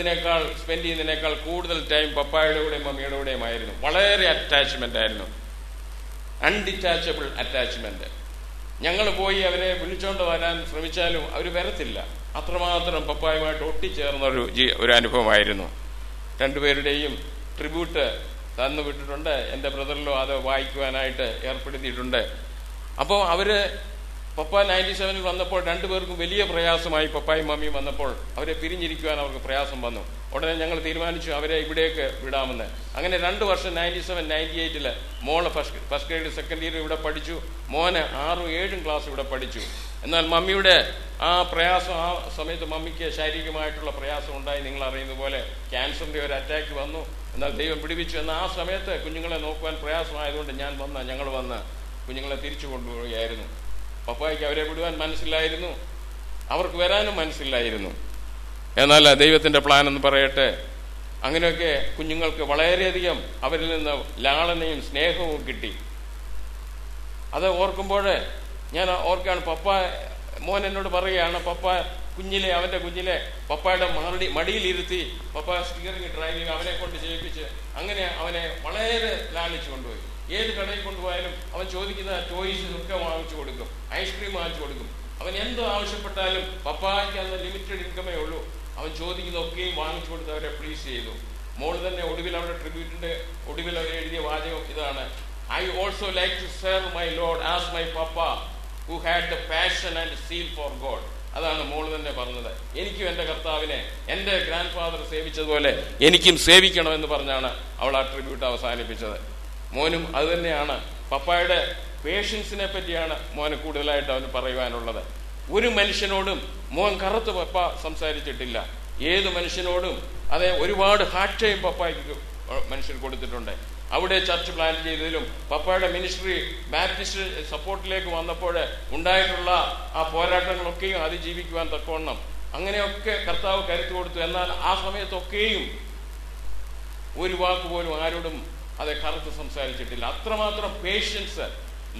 ഇതിനേക്കാൾ സ്പെൻഡ് ചെയ്യുന്നതിനേക്കാൾ കൂടുതൽ ടൈം പപ്പായുടെ കൂടെയും മമ്മിയുടെ കൂടെയും ആയിരുന്നു. വളരെ അറ്റാച്ച്മെന്റ് ആയിരുന്നു. അൺഡിറ്റാച്ചബിൾ അറ്റാച്ച്മെന്റ് ഞങ്ങൾ പോയി അവരെ വിളിച്ചോണ്ട് വരാൻ ശ്രമിച്ചാലും അവർ വരത്തില്ല. അത്രമാത്രം പപ്പായുമായിട്ട് ഒട്ടിച്ചേർന്ന ഒരു ഒരു അനുഭവമായിരുന്നു. രണ്ടുപേരുടെയും ട്രിബ്യൂട്ട് തന്നു വിട്ടിട്ടുണ്ട്. എന്റെ ബ്രദറിലോ അത് വായിക്കുവാനായിട്ട് ഏർപ്പെടുത്തിയിട്ടുണ്ട്. അപ്പോൾ അവർ പപ്പ നയന്റി സെവനിൽ വന്നപ്പോൾ രണ്ടുപേർക്കും വലിയ പ്രയാസമായി പപ്പായും മമ്മിയും വന്നപ്പോൾ അവരെ പിരിഞ്ഞിരിക്കുവാൻ അവർക്ക് പ്രയാസം വന്നു. ഉടനെ ഞങ്ങൾ തീരുമാനിച്ചു അവരെ ഇവിടേക്ക് വിടാമെന്ന്. അങ്ങനെ രണ്ട് വർഷം നയന്റി സെവൻ നയന്റി എയ്റ്റിൽ മോൾ first first grade second year ഇവിടെ പഠിച്ചു. മോന് ആറും ഏഴും ക്ലാസ് ഇവിടെ പഠിച്ചു. എന്നാൽ മമ്മിയുടെ ആ പ്രയാസം ആ സമയത്ത് മമ്മിക്ക് ശാരീരികമായിട്ടുള്ള പ്രയാസം ഉണ്ടായി. നിങ്ങൾ അറിയുന്ന പോലെ ക്യാൻസറിന്റെ ഒരു അറ്റാക്ക് വന്നു. എന്നാൽ ദൈവം പിടിപ്പിച്ചു. എന്നാൽ ആ സമയത്ത് കുഞ്ഞുങ്ങളെ നോക്കുവാൻ പ്രയാസമായതുകൊണ്ട് ഞാൻ വന്ന ഞങ്ങൾ വന്ന് കുഞ്ഞുങ്ങളെ തിരിച്ചു കൊണ്ടുപോവുകയായിരുന്നു. പപ്പായ്ക്ക് അവരെ വിടുവാൻ മനസ്സിലായിരുന്നു. അവർക്ക് വരാനും മനസ്സിലായിരുന്നു. എന്നാൽ ദൈവത്തിന്റെ പ്ലാൻ എന്ന് പറയട്ടെ അങ്ങനെയൊക്കെ കുഞ്ഞുങ്ങൾക്ക് വളരെയധികം അവരിൽ നിന്ന് ലാളനയും സ്നേഹവും കിട്ടി. അത് ഓർക്കുമ്പോൾ ഞാൻ ഓർക്കാണ് പപ്പ മോൻ എന്നോട് പറയുകയാണ് പപ്പ കുഞ്ഞിലെ അവന്റെ കുഞ്ഞിലെ പപ്പയുടെ മടി മടിയിലിരുത്തി പപ്പ സ്റ്റിയറിംഗ് ഡ്രൈവിംഗ് അവനെ കൊണ്ട് ചെയ്യിപ്പിച്ച് അങ്ങനെ അവനെ വളരെ ലാളിച്ചു കൊണ്ടുപോയി. ഏത് കടയിൽ കൊണ്ടുപോയാലും അവൻ ചോദിക്കുന്ന ടോയ്സ് ഒക്കെ വാങ്ങിച്ചു കൊടുക്കും. ഐസ്ക്രീം വാങ്ങിച്ചു കൊടുക്കും. അവൻ എന്ത് ആവശ്യപ്പെട്ടാലും പപ്പായ്ക്ക് അന്ന് ലിമിറ്റഡ് ഇൻകമേ ഉള്ളൂ. അവൻ ചോദിക്കുന്നതൊക്കെയും വാങ്ങിച്ചു കൊടുത്ത് അവരെ പ്ലീസ് ചെയ്തു. മോൾ തന്നെ ഒടുവിൽ അവരുടെ ട്രിബ്യൂട്ടിന്റെ ഒടുവിൽ അവർ എഴുതിയ വാചകം ഇതാണ്. I also like to serve my lord as my papa who had the passion and zeal for God അതാണ് മോൾ തന്നെ പറഞ്ഞത്. എനിക്കും എന്റെ കർത്താവിനെ എന്റെ ഗ്രാൻഡ് ഫാദർ സേവിച്ചതുപോലെ എനിക്കും സേവിക്കണമെന്ന് പറഞ്ഞാണ് അവൾ ആ ട്രിബ്യൂട്ട് അവസാനിപ്പിച്ചത്. മോനും അത് തന്നെയാണ്. പപ്പായുടെ പേഷ്യൻസിനെ പറ്റിയാണ് മോന് കൂടുതലായിട്ട് അവന് പറയുവാനുള്ളത്. ഒരു മനുഷ്യനോടും മോൻ കറുത്ത് പപ്പ സംസാരിച്ചിട്ടില്ല. ഏത് മനുഷ്യനോടും അതെ ഒരുപാട് ഹാർട്ട് പപ്പായ്ക്ക് മനുഷ്യർ കൊടുത്തിട്ടുണ്ട്. അവിടെ ചർച്ച് പ്ലാൻ ചെയ്തതിലും പപ്പായുടെ മിനിസ്ട്രി ബാപ്റ്റിസ്റ്റ് സപ്പോർട്ടിലേക്ക് വന്നപ്പോൾ ഉണ്ടായിട്ടുള്ള ആ പോരാട്ടങ്ങളൊക്കെയും അതിജീവിക്കുവാൻ തക്കവണ്ണം. അങ്ങനെയൊക്കെ കർത്താവ് കരുത്തു കൊടുത്തു. എന്നാൽ ആ സമയത്തൊക്കെയും ഒരു വാക്ക് പോലും ആരോടും അതെ കറുത്ത് സംസാരിച്ചിട്ടില്ല. അത്രമാത്രം പേഷ്യൻസ്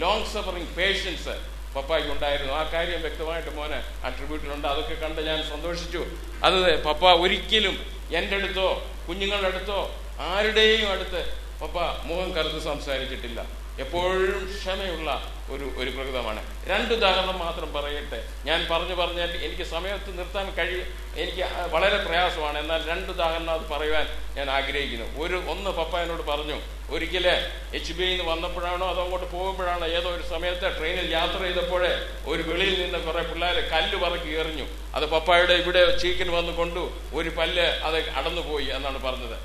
ലോങ് സഫറിങ് പേഷ്യൻസ് പപ്പായ്ക്ക് ഉണ്ടായിരുന്നു. ആ കാര്യം വ്യക്തമായിട്ട് മോനെ അട്രിബ്യൂട്ടിലുണ്ട് അതൊക്കെ കണ്ട് ഞാൻ സന്തോഷിച്ചു. അത് പപ്പ ഒരിക്കലും എന്റെ അടുത്തോ കുഞ്ഞുങ്ങളുടെ അടുത്തോ ആരുടെയും അടുത്ത് പപ്പ മുഖം കറുത്ത് സംസാരിച്ചിട്ടില്ല. എപ്പോഴും ക്ഷമയുള്ള ഒരു ഒരു പ്രകൃതമാണ്. രണ്ട് ഉദാഹരണം മാത്രം പറയട്ടെ. ഞാൻ പറഞ്ഞു പറഞ്ഞാൽ എനിക്ക് സമയത്ത് നിർത്താൻ കഴിയും എനിക്ക് വളരെ പ്രയാസമാണ്. എന്നാൽ രണ്ട് ഉദാഹരണം അത് പറയുവാൻ ഞാൻ ആഗ്രഹിക്കുന്നു. ഒരു ഒന്ന് പപ്പ എന്നോട് പറഞ്ഞു ഒരിക്കൽ എച്ച് ബി നിന്ന് വന്നപ്പോഴാണോ അതോ അങ്ങോട്ട് പോകുമ്പോഴാണോ ഏതോ ഒരു സമയത്ത് ട്രെയിനിൽ യാത്ര ചെയ്തപ്പോഴേ ഒരു വെളിയിൽ നിന്ന് കുറെ പിള്ളേർ കല്ല് പറക്കി എറിഞ്ഞു. അത് പപ്പായുടെ ഇവിടെ ചീക്കിന് വന്ന് കൊണ്ടു ഒരു പല്ല് അത് അടന്നുപോയി എന്നാണ് പറഞ്ഞത്.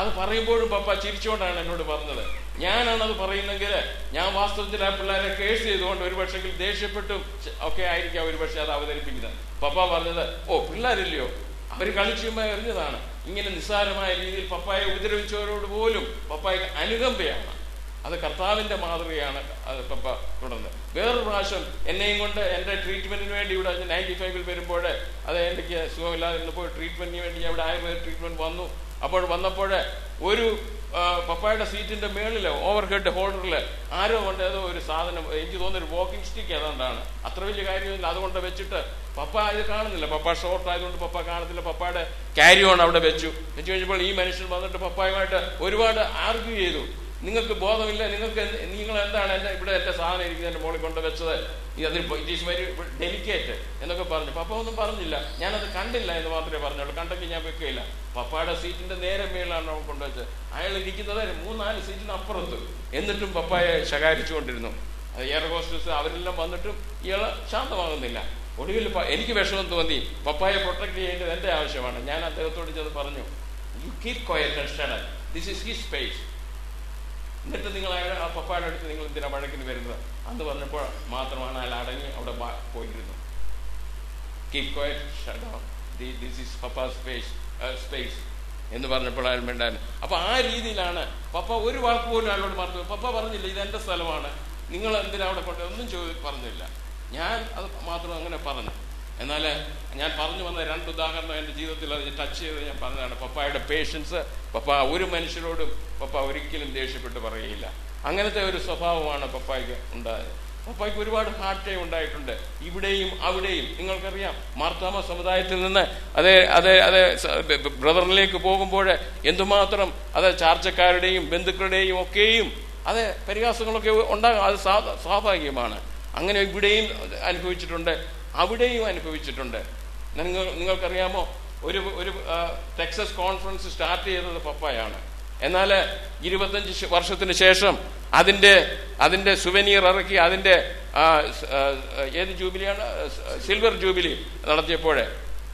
അത് പറയുമ്പോഴും പപ്പ ചിരിച്ചുകൊണ്ടാണ് എന്നോട് പറഞ്ഞത്. ഞാനാണ് അത് പറയുന്നെങ്കിൽ ഞാൻ വാസ്തവത്തിൽ ആ പിള്ളേരെ കേസ് ചെയ്തുകൊണ്ട് ഒരുപക്ഷെ ദേഷ്യപ്പെട്ടും ഒക്കെ ആയിരിക്കാം ഒരുപക്ഷെ അത് അവതരിപ്പിക്കുന്നത്. പപ്പ പറഞ്ഞത് ഓ പിള്ളേരില്ലയോ? അവർ കളിച്ചുമായി എറിഞ്ഞതാണ്. ഇങ്ങനെ നിസ്സാരമായ രീതിയിൽ പപ്പായെ ഉപദ്രവിച്ചവരോട് പോലും പപ്പായ അനുകമ്പയാണ്. അത് കർത്താവിന്റെ മാതൃകയാണ് അത് പപ്പ തുടർന്ന് വേറൊരു പ്രാവശ്യം എന്നെയും കൊണ്ട് എന്റെ ട്രീറ്റ്മെന്റിന് വേണ്ടി ഇവിടെ നയന്റി ഫൈവിൽ വരുമ്പോൾ അത് എനിക്ക് സുഖമില്ലാതിരുന്നപ്പോൾ ട്രീറ്റ്മെന്റിന് വേണ്ടി ഞാൻ ഇവിടെ ആയുർവേദ ട്രീറ്റ്മെന്റ് വന്നു. അപ്പോൾ വന്നപ്പോൾ ഒരു പപ്പായുടെ സീറ്റിന്റെ മേളിൽ ഓവർ ഹെഡ് ഹോൾഡറിൽ ആരോ കൊണ്ട് ഏതോ ഒരു സാധനം എനിക്ക് തോന്നുന്ന ഒരു വാക്കിംഗ് സ്റ്റിക്ക് ഏതാണ്ടാണ്. അത്ര വലിയ കാര്യമില്ല അതുകൊണ്ട് വെച്ചിട്ട് പപ്പ ഇത് കാണുന്നില്ല. പപ്പ ഷോർട്ട് ആയതുകൊണ്ട് പപ്പ കാണത്തില്ല. പപ്പയുടെ ക്യാരി ഓൺ അവിടെ വെച്ചു. വെച്ച് കഴിഞ്ഞപ്പോൾ ഈ മനുഷ്യൻ വന്നിട്ട് പപ്പായുമായിട്ട് ഒരുപാട് ആർഗ്യൂ ചെയ്തു. നിങ്ങൾക്ക് ബോധമില്ല നിങ്ങൾക്ക് നിങ്ങൾ എന്താണ് എന്റെ ഇവിടെ എന്റെ സാധനം ഇരിക്കുന്നത് എന്റെ മോളിൽ കൊണ്ട് വെച്ചത്? അതിൽ ഇറ്റ് ഈസ് ഡെലിക്കേറ്റ് എന്നൊക്കെ പറഞ്ഞു. പപ്പ ഒന്നും പറഞ്ഞില്ല. ഞാനത് കണ്ടില്ല എന്ന് മാത്രമേ പറഞ്ഞുള്ളൂ. കണ്ടെങ്കിൽ ഞാൻ വെക്കുകയില്ല. പപ്പയുടെ സീറ്റിന്റെ നേരെ മേളിലാണ് അവൻ കൊണ്ടുവച്ചത് അയാൾ ഇരിക്കുന്നത് മൂന്നാൽ സീറ്റിന് അപ്പുറത്ത് എന്നിട്ടും പപ്പായെ ശകാരിച്ചുകൊണ്ടിരുന്നു. എയർ ഹോസ്റ്റസ് അവരെല്ലാം വന്നിട്ടും ഇയാൾ ശാന്തമാകുന്നില്ല. ഒടുവിൽ എനിക്ക് വിഷമം തോന്നി. പപ്പായെ പ്രൊട്ടക്ട് ചെയ്യേണ്ടത് എന്റെ ആവശ്യമാണ്. ഞാൻ അദ്ദേഹത്തോട് ചെന്ന് പറഞ്ഞു you keep quiet this is his space എന്നിട്ട് നിങ്ങൾ അയാൾ ആ പപ്പായുടെ അടുത്ത് നിങ്ങൾ എന്തിനാ വഴക്കിന് വരുന്നത്? അന്ന് പറഞ്ഞപ്പോൾ മാത്രമാണ് അയാൾ അടങ്ങി അവിടെ പോയിരുന്നു keep quiet this is space space എന്ന് പറഞ്ഞപ്പോൾ അയാൾ മിണ്ടാൻ. അപ്പൊ ആ രീതിയിലാണ് പപ്പ ഒരു വാക്ക് പോലും അയാളോട് മറന്നു. പപ്പ പറഞ്ഞില്ല ഇത് എന്റെ സ്ഥലമാണ്. നിങ്ങൾ എന്തിനാ അവിടെ കൊണ്ട് ഒന്നും ചോദി പറഞ്ഞില്ല. ഞാൻ അത് മാത്രം അങ്ങനെ പറഞ്ഞു. എന്നാൽ ഞാൻ പറഞ്ഞു വന്ന രണ്ട് ഉദാഹരണം എന്റെ ജീവിതത്തിൽ അത് ടച്ച് ചെയ്ത് ഞാൻ പറഞ്ഞതാണ്. പപ്പായുടെ പേഷ്യൻസ് പപ്പ ഒരു മനുഷ്യരോടും പപ്പ ഒരിക്കലും ദേഷ്യപ്പെട്ട് പറയുകയില്ല. അങ്ങനത്തെ ഒരു സ്വഭാവമാണ് പപ്പായ്ക്ക് ഉണ്ടായത്. പപ്പായ്ക്ക് ഒരുപാട് ഹാർട്ട് ഉണ്ടായിട്ടുണ്ട്. ഇവിടെയും അവിടെയും. നിങ്ങൾക്കറിയാം മാർത്താമ സമുദായത്തിൽ നിന്ന് അതേ അതേ അതേ ബ്രദറിലേക്ക് പോകുമ്പോൾ എന്തുമാത്രം അത് ചാർച്ചക്കാരുടെയും ബന്ധുക്കളുടെയും ഒക്കെയും അത് പരിഹാസങ്ങളൊക്കെ ഉണ്ടാകും അത് സ്വാഭാവികമാണ്. അങ്ങനെ ഇവിടെയും അനുഭവിച്ചിട്ടുണ്ട്. അവിടെയും അനുഭവിച്ചിട്ടുണ്ട്. നിങ്ങൾ നിങ്ങൾക്കറിയാമോ? ഒരു ഒരു ടെക്സസ് കോൺഫറൻസ് സ്റ്റാർട്ട് ചെയ്തത് പപ്പായാണ്. എന്നാൽ ഇരുപത്തഞ്ച് വർഷത്തിന് ശേഷം അതിന്റെ അതിന്റെ സുവനീർ ഇറക്കി അതിന്റെ ഏത് ജൂബിലിയാണ്? സിൽവർ ജൂബിലി നടത്തിയപ്പോൾ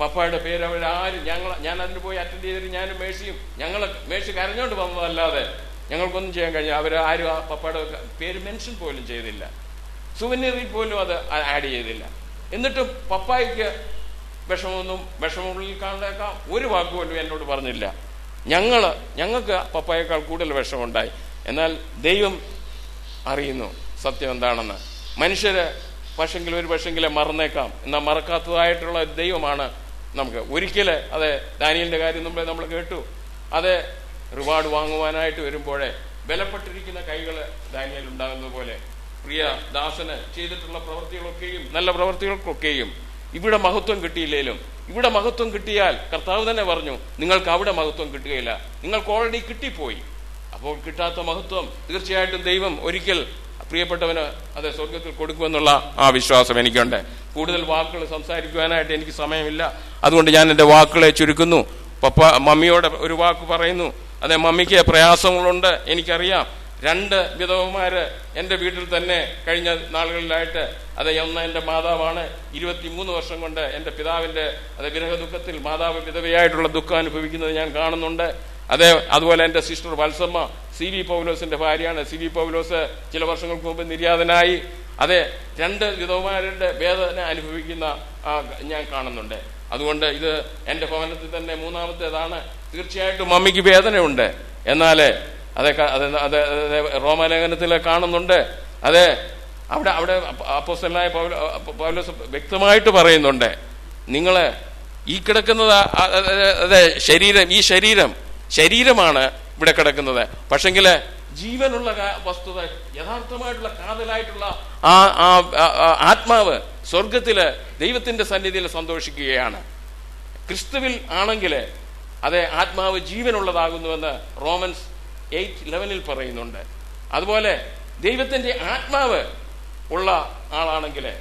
പപ്പായുടെ പേര് ആരും? ഞങ്ങൾ ഞാൻ അതിന് പോയി അറ്റൻഡ് ചെയ്തിട്ട് ഞാനും മേഴ്സിയും ഞങ്ങൾ മേഴ്സി കരഞ്ഞോണ്ട് വന്നതല്ലാതെ ഞങ്ങൾക്കൊന്നും ചെയ്യാൻ കഴിഞ്ഞു അവർ ആരും ആ പപ്പായുടെ പേര് മെൻഷൻ പോലും ചെയ്തില്ല. സുവനീറിൽ പോലും അത് ആഡ് ചെയ്തില്ല. എന്നിട്ടും പപ്പായ്ക്ക് വിഷമമൊന്നും വിഷമമുള്ളിൽ കണ്ടേക്കാം ഒരു വാക്ക് പോലും എന്നോട് പറഞ്ഞില്ല. ഞങ്ങൾ ഞങ്ങൾക്ക് പപ്പായേക്കാൾ കൂടുതൽ വിഷമമുണ്ടായി. എന്നാൽ ദൈവം അറിയുന്നു സത്യം എന്താണെന്ന്. മനുഷ്യര് പക്ഷെങ്കിൽ ഒരു പക്ഷെങ്കിലെ മറന്നേക്കാം. എന്നാൽ മറക്കാത്തതായിട്ടുള്ള ദൈവമാണ് നമുക്ക്. ഒരിക്കൽ അതെ ദാനിയലിന്റെ കാര്യം മുമ്പേ നമ്മൾ കേട്ടു. അതെ റിവാർഡ് വാങ്ങുവാനായിട്ട് വരുമ്പോഴേ ബലപ്പെട്ടിരിക്കുന്ന കൈകൾ ദാനിയൽ ഉണ്ടാകുന്നത് പോലെ പ്രിയ ദാസന് ചെയ്തിട്ടുള്ള പ്രവർത്തികളൊക്കെയും നല്ല പ്രവൃത്തികൾക്കൊക്കെയും ഇവിടെ മഹത്വം കിട്ടിയില്ലേലും ഇവിടെ മഹത്വം കിട്ടിയാൽ കർത്താവ് തന്നെ പറഞ്ഞു നിങ്ങൾക്ക് അവിടെ മഹത്വം കിട്ടുകയില്ല. നിങ്ങൾക്ക് ഓൾറെഡി കിട്ടിപ്പോയി. അപ്പോൾ കിട്ടാത്ത മഹത്വം തീർച്ചയായിട്ടും ദൈവം ഒരിക്കൽ പ്രിയപ്പെട്ടവന് അത് സ്വർഗത്തിൽ കൊടുക്കുമെന്നുള്ള ആ വിശ്വാസം എനിക്കുണ്ട്. കൂടുതൽ വാക്കുകൾ സംസാരിക്കുവാനായിട്ട് എനിക്ക് സമയമില്ല. അതുകൊണ്ട് ഞാൻ എന്റെ വാക്കുകളെ ചുരുക്കുന്നു. പപ്പ മമ്മിയോട് ഒരു വാക്ക് പറയുന്നു. അതെ മമ്മിക്ക് പ്രയാസങ്ങളുണ്ട് എനിക്കറിയാം. രണ്ട് വിധവമാര് എന്റെ വീട്ടിൽ തന്നെ കഴിഞ്ഞ നാളുകളിലായിട്ട് അത് ഒന്ന് എന്റെ മാതാവാണ്. ഇരുപത്തിമൂന്ന് വർഷം കൊണ്ട് എന്റെ പിതാവിന്റെ അത് വിരഹ ദുഃഖത്തിൽ മാതാവ് വിധവയായിട്ടുള്ള ദുഃഖം അനുഭവിക്കുന്നത് ഞാൻ കാണുന്നുണ്ട്. അതേ അതുപോലെ എന്റെ സിസ്റ്റർ വത്സമ്മ സി വി പൗലോസിന്റെ ഭാര്യയാണ്. സി വി പൗലോസ് ചില വർഷങ്ങൾക്ക് മുമ്പ് നിര്യാതനായി. അതെ രണ്ട് വിധവമാരുടെ വേദന അനുഭവിക്കുന്ന ഞാൻ കാണുന്നുണ്ട്. അതുകൊണ്ട് ഇത് എന്റെ ഭവനത്തിൽ തന്നെ മൂന്നാമത്തേതാണ്. തീർച്ചയായിട്ടും മമ്മിക്ക് വേദനയുണ്ട്. എന്നാൽ അതെ അതെ അത് റോമാലേഖനത്തിൽ കാണുന്നുണ്ട്. അതെ അവിടെ അവിടെ അപ്പോസ്റ്റലായ പൗലോസ് വ്യക്തമായിട്ട് പറയുന്നുണ്ട്. നിങ്ങൾ ഈ കിടക്കുന്നത് അതെ ശരീരം ഈ ശരീരം ശരീരമാണ് ഇവിടെ കിടക്കുന്നത്. പക്ഷെങ്കിൽ ജീവനുള്ള വസ്തുത യഥാർത്ഥമായിട്ടുള്ള കാതലായിട്ടുള്ള ആ- ആ ആത്മാവ് സ്വർഗത്തിൽ ദൈവത്തിന്റെ സന്നിധിയിൽ സന്തോഷിക്കുകയാണ്. ക്രിസ്തുവിൽ ആണെങ്കിൽ അതെ ആത്മാവ് ജീവനുള്ളതാകുന്നുവെന്ന് റോമൻസ് എയ്റ്റ് ലെവനിൽ പറയുന്നുണ്ട്. അതുപോലെ ദൈവത്തിന്റെ ആത്മാവ് ഉള്ള ആളാണെങ്കിൽ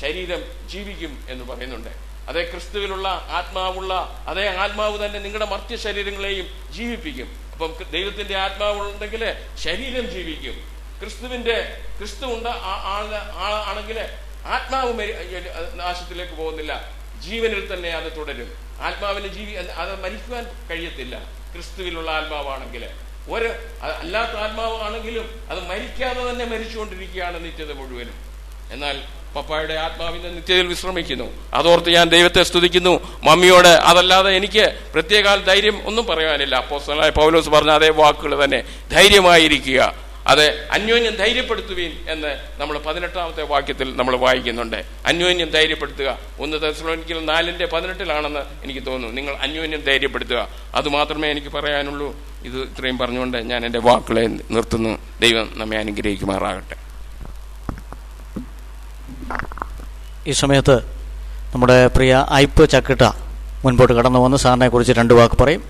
ശരീരം ജീവിക്കും എന്ന് പറയുന്നുണ്ട്. അതേ ക്രിസ്തുവിലുള്ള ആത്മാവുള്ള അതേ ആത്മാവ് തന്നെ നിങ്ങളുടെ മർത്യ ശരീരങ്ങളെയും ജീവിപ്പിക്കും. അപ്പം ദൈവത്തിന്റെ ആത്മാവ് ഉണ്ടെങ്കിൽ ശരീരം ജീവിക്കും. ക്രിസ്തുവിന്റെ ക്രിസ്തു ഉണ്ട് ആണെങ്കിൽ ആത്മാവ് നാശത്തിലേക്ക് പോകുന്നില്ല. ജീവനിൽ തന്നെ അത് തുടരും. ആത്മാവിന് ജീവി അത് മരിക്കുവാൻ കഴിയത്തില്ല. ക്രിസ്തുവിലുള്ള ആത്മാവാണെങ്കിൽ ഒരു അല്ലാത്ത ആത്മാവാണെങ്കിലും അത് മരിക്കാതെ തന്നെ മരിച്ചുകൊണ്ടിരിക്കുകയാണ് നിത്യത മുഴുവനും. എന്നാൽ പപ്പായുടെ ആത്മാവിന്റെ നിത്യതയിൽ വിശ്രമിക്കുന്നു. അതോർത്ത് ഞാൻ ദൈവത്തെ സ്തുതിക്കുന്നു. മമ്മിയോട് അതല്ലാതെ എനിക്ക് പ്രത്യേക ധൈര്യം ഒന്നും പറയാനില്ല. അപ്പോസ്തലനായ പൗലോസ് പറഞ്ഞ അതേ വാക്കുകൾ തന്നെ. ധൈര്യമായിരിക്കുക. അത് അന്യോന്യം ധൈര്യപ്പെടുത്തുവീൻ എന്ന് നമ്മൾ പതിനെട്ടാമത്തെ വാക്യത്തിൽ നമ്മൾ വായിക്കുന്നുണ്ട്. അന്യോന്യം ധൈര്യപ്പെടുത്തുക. ഒന്ന് തെസ്ലോനിക്കൽ നാലിന്റെ പതിനെട്ടിലാണെന്ന് എനിക്ക് തോന്നുന്നു. നിങ്ങൾ അന്യോന്യം ധൈര്യപ്പെടുത്തുക. അത് മാത്രമേ എനിക്ക് പറയാനുള്ളൂ. ഇത് ഇത്രയും പറഞ്ഞുകൊണ്ട് ഞാൻ എന്റെ വാക്കുകളെ നിർത്തുന്നു. ദൈവം നമ്മെ അനുഗ്രഹിക്കുമാറാകട്ടെ. ഈ സമയത്ത് നമ്മുടെ പ്രിയ ഐപ്പ് ചക്കിട്ട മുൻപോട്ട് കടന്നു വന്ന് സാറിനെ കുറിച്ച് രണ്ട് വാക്ക് പറയും.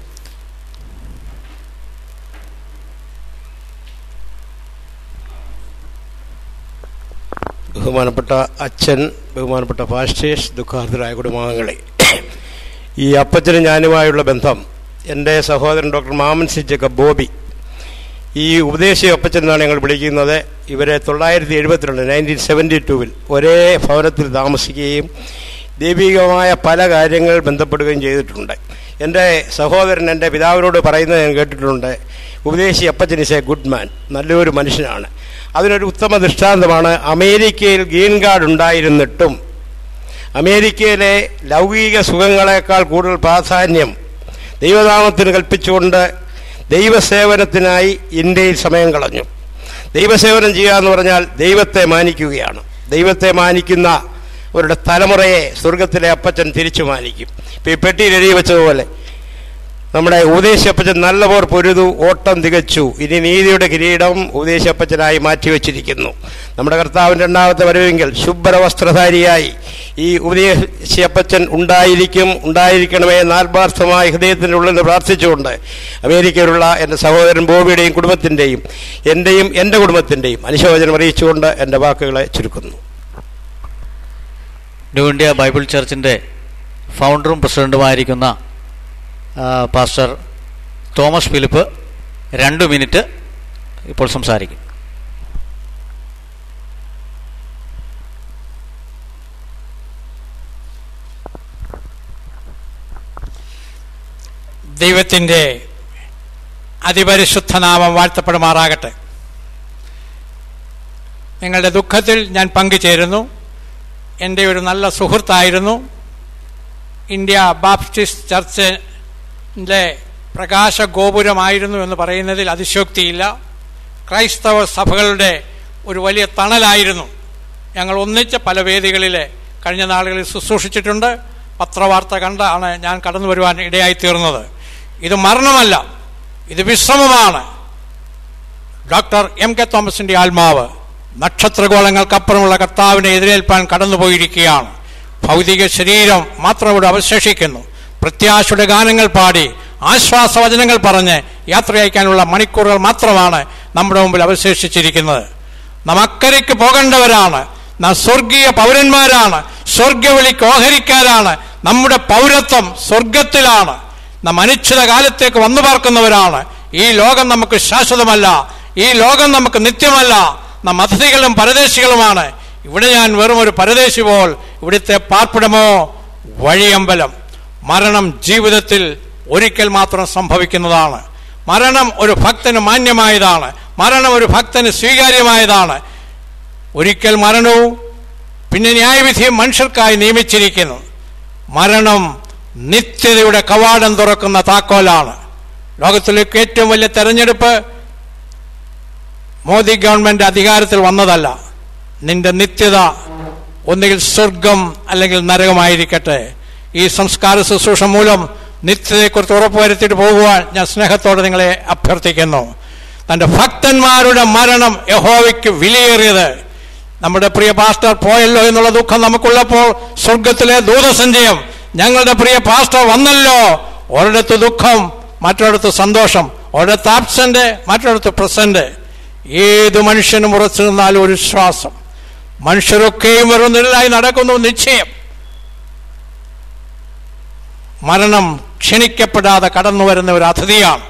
ബഹുമാനപ്പെട്ട അച്ഛൻ ബഹുമാനപ്പെട്ട ഫാസ്റ്റേഴ്സ് ദുഃഖാർദ്ദരായ കുടുംബാംഗങ്ങളെ ഈ അപ്പച്ചനും ഞാനുമായുള്ള ബന്ധം എന്റെ സഹോദരൻ ഡോക്ടർ മാമൻ സി ജേക്കബ് ബോബി. ഈ ഉപദേശി ഒപ്പച്ചെന്നാണ് ഞങ്ങൾ വിളിക്കുന്നത്. ഇവരെ തൊള്ളായിരത്തി എഴുപത്തിരണ്ട് നയന്റീൻ സെവന്റി ടൂവിൽ ഒരേ ഭവനത്തിൽ താമസിക്കുകയും ദൈവികമായ പല കാര്യങ്ങൾ ബന്ധപ്പെടുകയും ചെയ്തിട്ടുണ്ട്. എന്റെ സഹോദരൻ എന്റെ പിതാവിനോട് പറയുന്നത് ഞാൻ കേട്ടിട്ടുണ്ട്. ഉപദേശി അപ്പച്ചൻ ഇസ് എ ഗുഡ് മാൻ നല്ലൊരു മനുഷ്യനാണ്. അതിനൊരു ഉത്തമ ദൃഷ്ടാന്തമാണ് അമേരിക്കയിൽ ഗ്രീൻ കാർഡ് ഉണ്ടായിരുന്നിട്ടും. അമേരിക്കയിലെ ലൗകിക സുഖങ്ങളെക്കാൾ കൂടുതൽ പ്രാധാന്യം ദൈവനാമത്തിന് കൽപ്പിച്ചുകൊണ്ട് ദൈവസേവനത്തിനായി ഇന്ത്യയിൽ സമയം കളഞ്ഞു. ദൈവസേവനം ചെയ്യുക എന്ന് പറഞ്ഞാൽ ദൈവത്തെ മാനിക്കുകയാണ്. ദൈവത്തെ മാനിക്കുന്ന അവരുടെ തലമുറയെ സ്വർഗത്തിലെ അപ്പച്ചൻ തിരിച്ചു മാനിക്കും. ഇപ്പം ഈ പെട്ടിയിൽ എഴുതി വെച്ചതുപോലെ നമ്മുടെ ഉപദേശപ്പച്ചൻ നല്ലപോർ പൊരുതു ഓട്ടം തികച്ചു. ഇനി നീതിയുടെ കിരീടം ഉപദേശപ്പച്ചനായി മാറ്റിവെച്ചിരിക്കുന്നു. നമ്മുടെ കർത്താവിന്റെ രണ്ടാമത്തെ വരവെങ്കിൽ ശുഭ്ര വസ്ത്രധാരിയായി ഈ ഉപദേശപ്പച്ചൻ ഉണ്ടായിരിക്കും ഉണ്ടായിരിക്കണമേ നാൽപാർത്ഥമായി ഹൃദയത്തിന്റെ ഉള്ളിൽ പ്രാർത്ഥിച്ചുകൊണ്ട് അമേരിക്കയിലുള്ള എന്റെ സഹോദരൻ ബോബിയുടെയും കുടുംബത്തിന്റെയും എന്റെയും എന്റെ കുടുംബത്തിന്റെയും അനുശോചനം അറിയിച്ചുകൊണ്ട് എന്റെ വാക്കുകളെ ചുരുക്കുന്നു. ന്യൂ ഇന്ത്യ ബൈബിൾ ചർച്ചിന്റെ ഫൗണ്ടറും പ്രസിഡന്റുമായിരിക്കുന്ന ആ, പാസ്റ്റർ തോമസ് ഫിലിപ്പ് രണ്ട് മിനിറ്റ് ഇപ്പോൾ സംസാരിക്കും. ദൈവത്തിന്റെ അതിപരിശുദ്ധ നാമം വാഴ്ത്തപ്പെടുമാറാകട്ടെ. നിങ്ങളുടെ ദുഃഖത്തിൽ ഞാൻ പങ്കുചേരുന്നു. എന്റെ ഒരു നല്ല സുഹൃത്തായിരുന്നു. ഇന്ത്യ ബാപ്റ്റിസ്റ്റ് ചർച്ചിന്റെ പ്രകാശ ഗോപുരമായിരുന്നു എന്ന് പറയുന്നതിൽ അതിശോക്തിയില്ല ക്രൈസ്തവ സഭകളുടെ ഒരു വലിയ തണലായിരുന്നു. ഞങ്ങൾ ഒന്നിച്ച പല വേദികളിൽ കഴിഞ്ഞ നാളുകളിൽ ശുശ്രൂഷിച്ചിട്ടുണ്ട്. പത്രവാർത്ത കണ്ടാണ് ഞാൻ കടന്നു വരുവാൻ ഇടയായിത്തീർന്നത് ഇത് മരണമല്ല ഇത് വിശ്രമമാണ്. ഡോക്ടർ എം കെ തോമസിന്റെ ആത്മാവ് നക്ഷത്രഗോളങ്ങൾക്കപ്പുറമുള്ള കർത്താവിനെ എതിരേൽപ്പാൻ കടന്നുപോയിരിക്കുകയാണ്. ഭൗതിക ശരീരം മാത്രം ഇവിടെ അവശേഷിക്കുന്നു. പ്രത്യാശയുടെ ഗാനങ്ങൾ പാടി ആശ്വാസവചനങ്ങൾ പറഞ്ഞ് യാത്ര അയക്കാനുള്ള മണിക്കൂറുകൾ മാത്രമാണ് നമ്മുടെ മുമ്പിൽ അവശേഷിച്ചിരിക്കുന്നത്. നാം അക്കരയ്ക്ക് പോകേണ്ടവരാണ്. നാം സ്വർഗീയ പൗരന്മാരാണ്. സ്വർഗവിളിക്ക് ഓഹരിക്കാരാണ്. നമ്മുടെ പൗരത്വം സ്വർഗത്തിലാണ് നാം അനിശ്ചിത കാലത്തേക്ക് വന്നു പാർക്കുന്നവരാണ്. ഈ ലോകം നമുക്ക് ശാശ്വതമല്ല. ഈ ലോകം നമുക്ക് നിത്യമല്ല. നാം അതിഥികളും പരദേശികളുമാണ്. ഇവിടെ ഞാൻ വെറും ഒരു പരദേശി പോൽ ഇവിടുത്തെ പാർപ്പിടമോ വഴിയമ്പലം. മരണം ജീവിതത്തിൽ ഒരിക്കൽ മാത്രം സംഭവിക്കുന്നതാണ്. മരണം ഒരു ഭക്തന് മാന്യമായതാണ്. മരണം ഒരു ഭക്തന് സ്വീകാര്യമായതാണ്. ഒരിക്കൽ മരണവും പിന്നെ ന്യായവിധിയും മനുഷ്യർക്കായി നിയമിച്ചിരിക്കുന്നു. മരണം നിത്യതയുടെ കവാടം തുറക്കുന്ന താക്കോലാണ്. ലോകത്തിലേക്ക് ഏറ്റവും വലിയ തെരഞ്ഞെടുപ്പ് മോദി ഗവൺമെന്റ് അധികാരത്തിൽ വന്നതല്ല. നിന്റെ നിത്യത ഒന്നുകിൽ സ്വർഗം അല്ലെങ്കിൽ നരകമായിരിക്കട്ടെ. ഈ സംസ്കാര ശുശ്രൂഷ മൂലം നിത്യതയെക്കുറിച്ച് ഉറപ്പുവരുത്തിയിട്ട് പോകുവാൻ ഞാൻ സ്നേഹത്തോടെ നിങ്ങളെ അഭ്യർത്ഥിക്കുന്നു. തന്റെ ഭക്തന്മാരുടെ മരണം യഹോവയ്ക്ക് വിലയേറിയത്. നമ്മുടെ പ്രിയ പാസ്റ്റർ പോയല്ലോ എന്നുള്ള ദുഃഖം നമുക്കുള്ളപ്പോൾ സ്വർഗത്തിലെ ദൂതസഞ്ചയം ഞങ്ങളുടെ പ്രിയ പാസ്റ്റർ വന്നല്ലോ. ഒരിടത്ത് ദുഃഖം മറ്റൊരിടത്ത് സന്തോഷം. ഒരിടത്ത് ആബ്സെന്റ് മറ്റൊരിടത്ത് പ്രസന്റ് ഏത് മനുഷ്യനും ഉറച്ചു നിന്നാലും ഒരു ശ്വാസം. മനുഷ്യരൊക്കെയും വെറും നടക്കുന്നു നിശ്ചയം. മരണം ക്ഷണിക്കപ്പെടാതെ കടന്നു വരുന്ന ഒരു അതിഥിയാണ്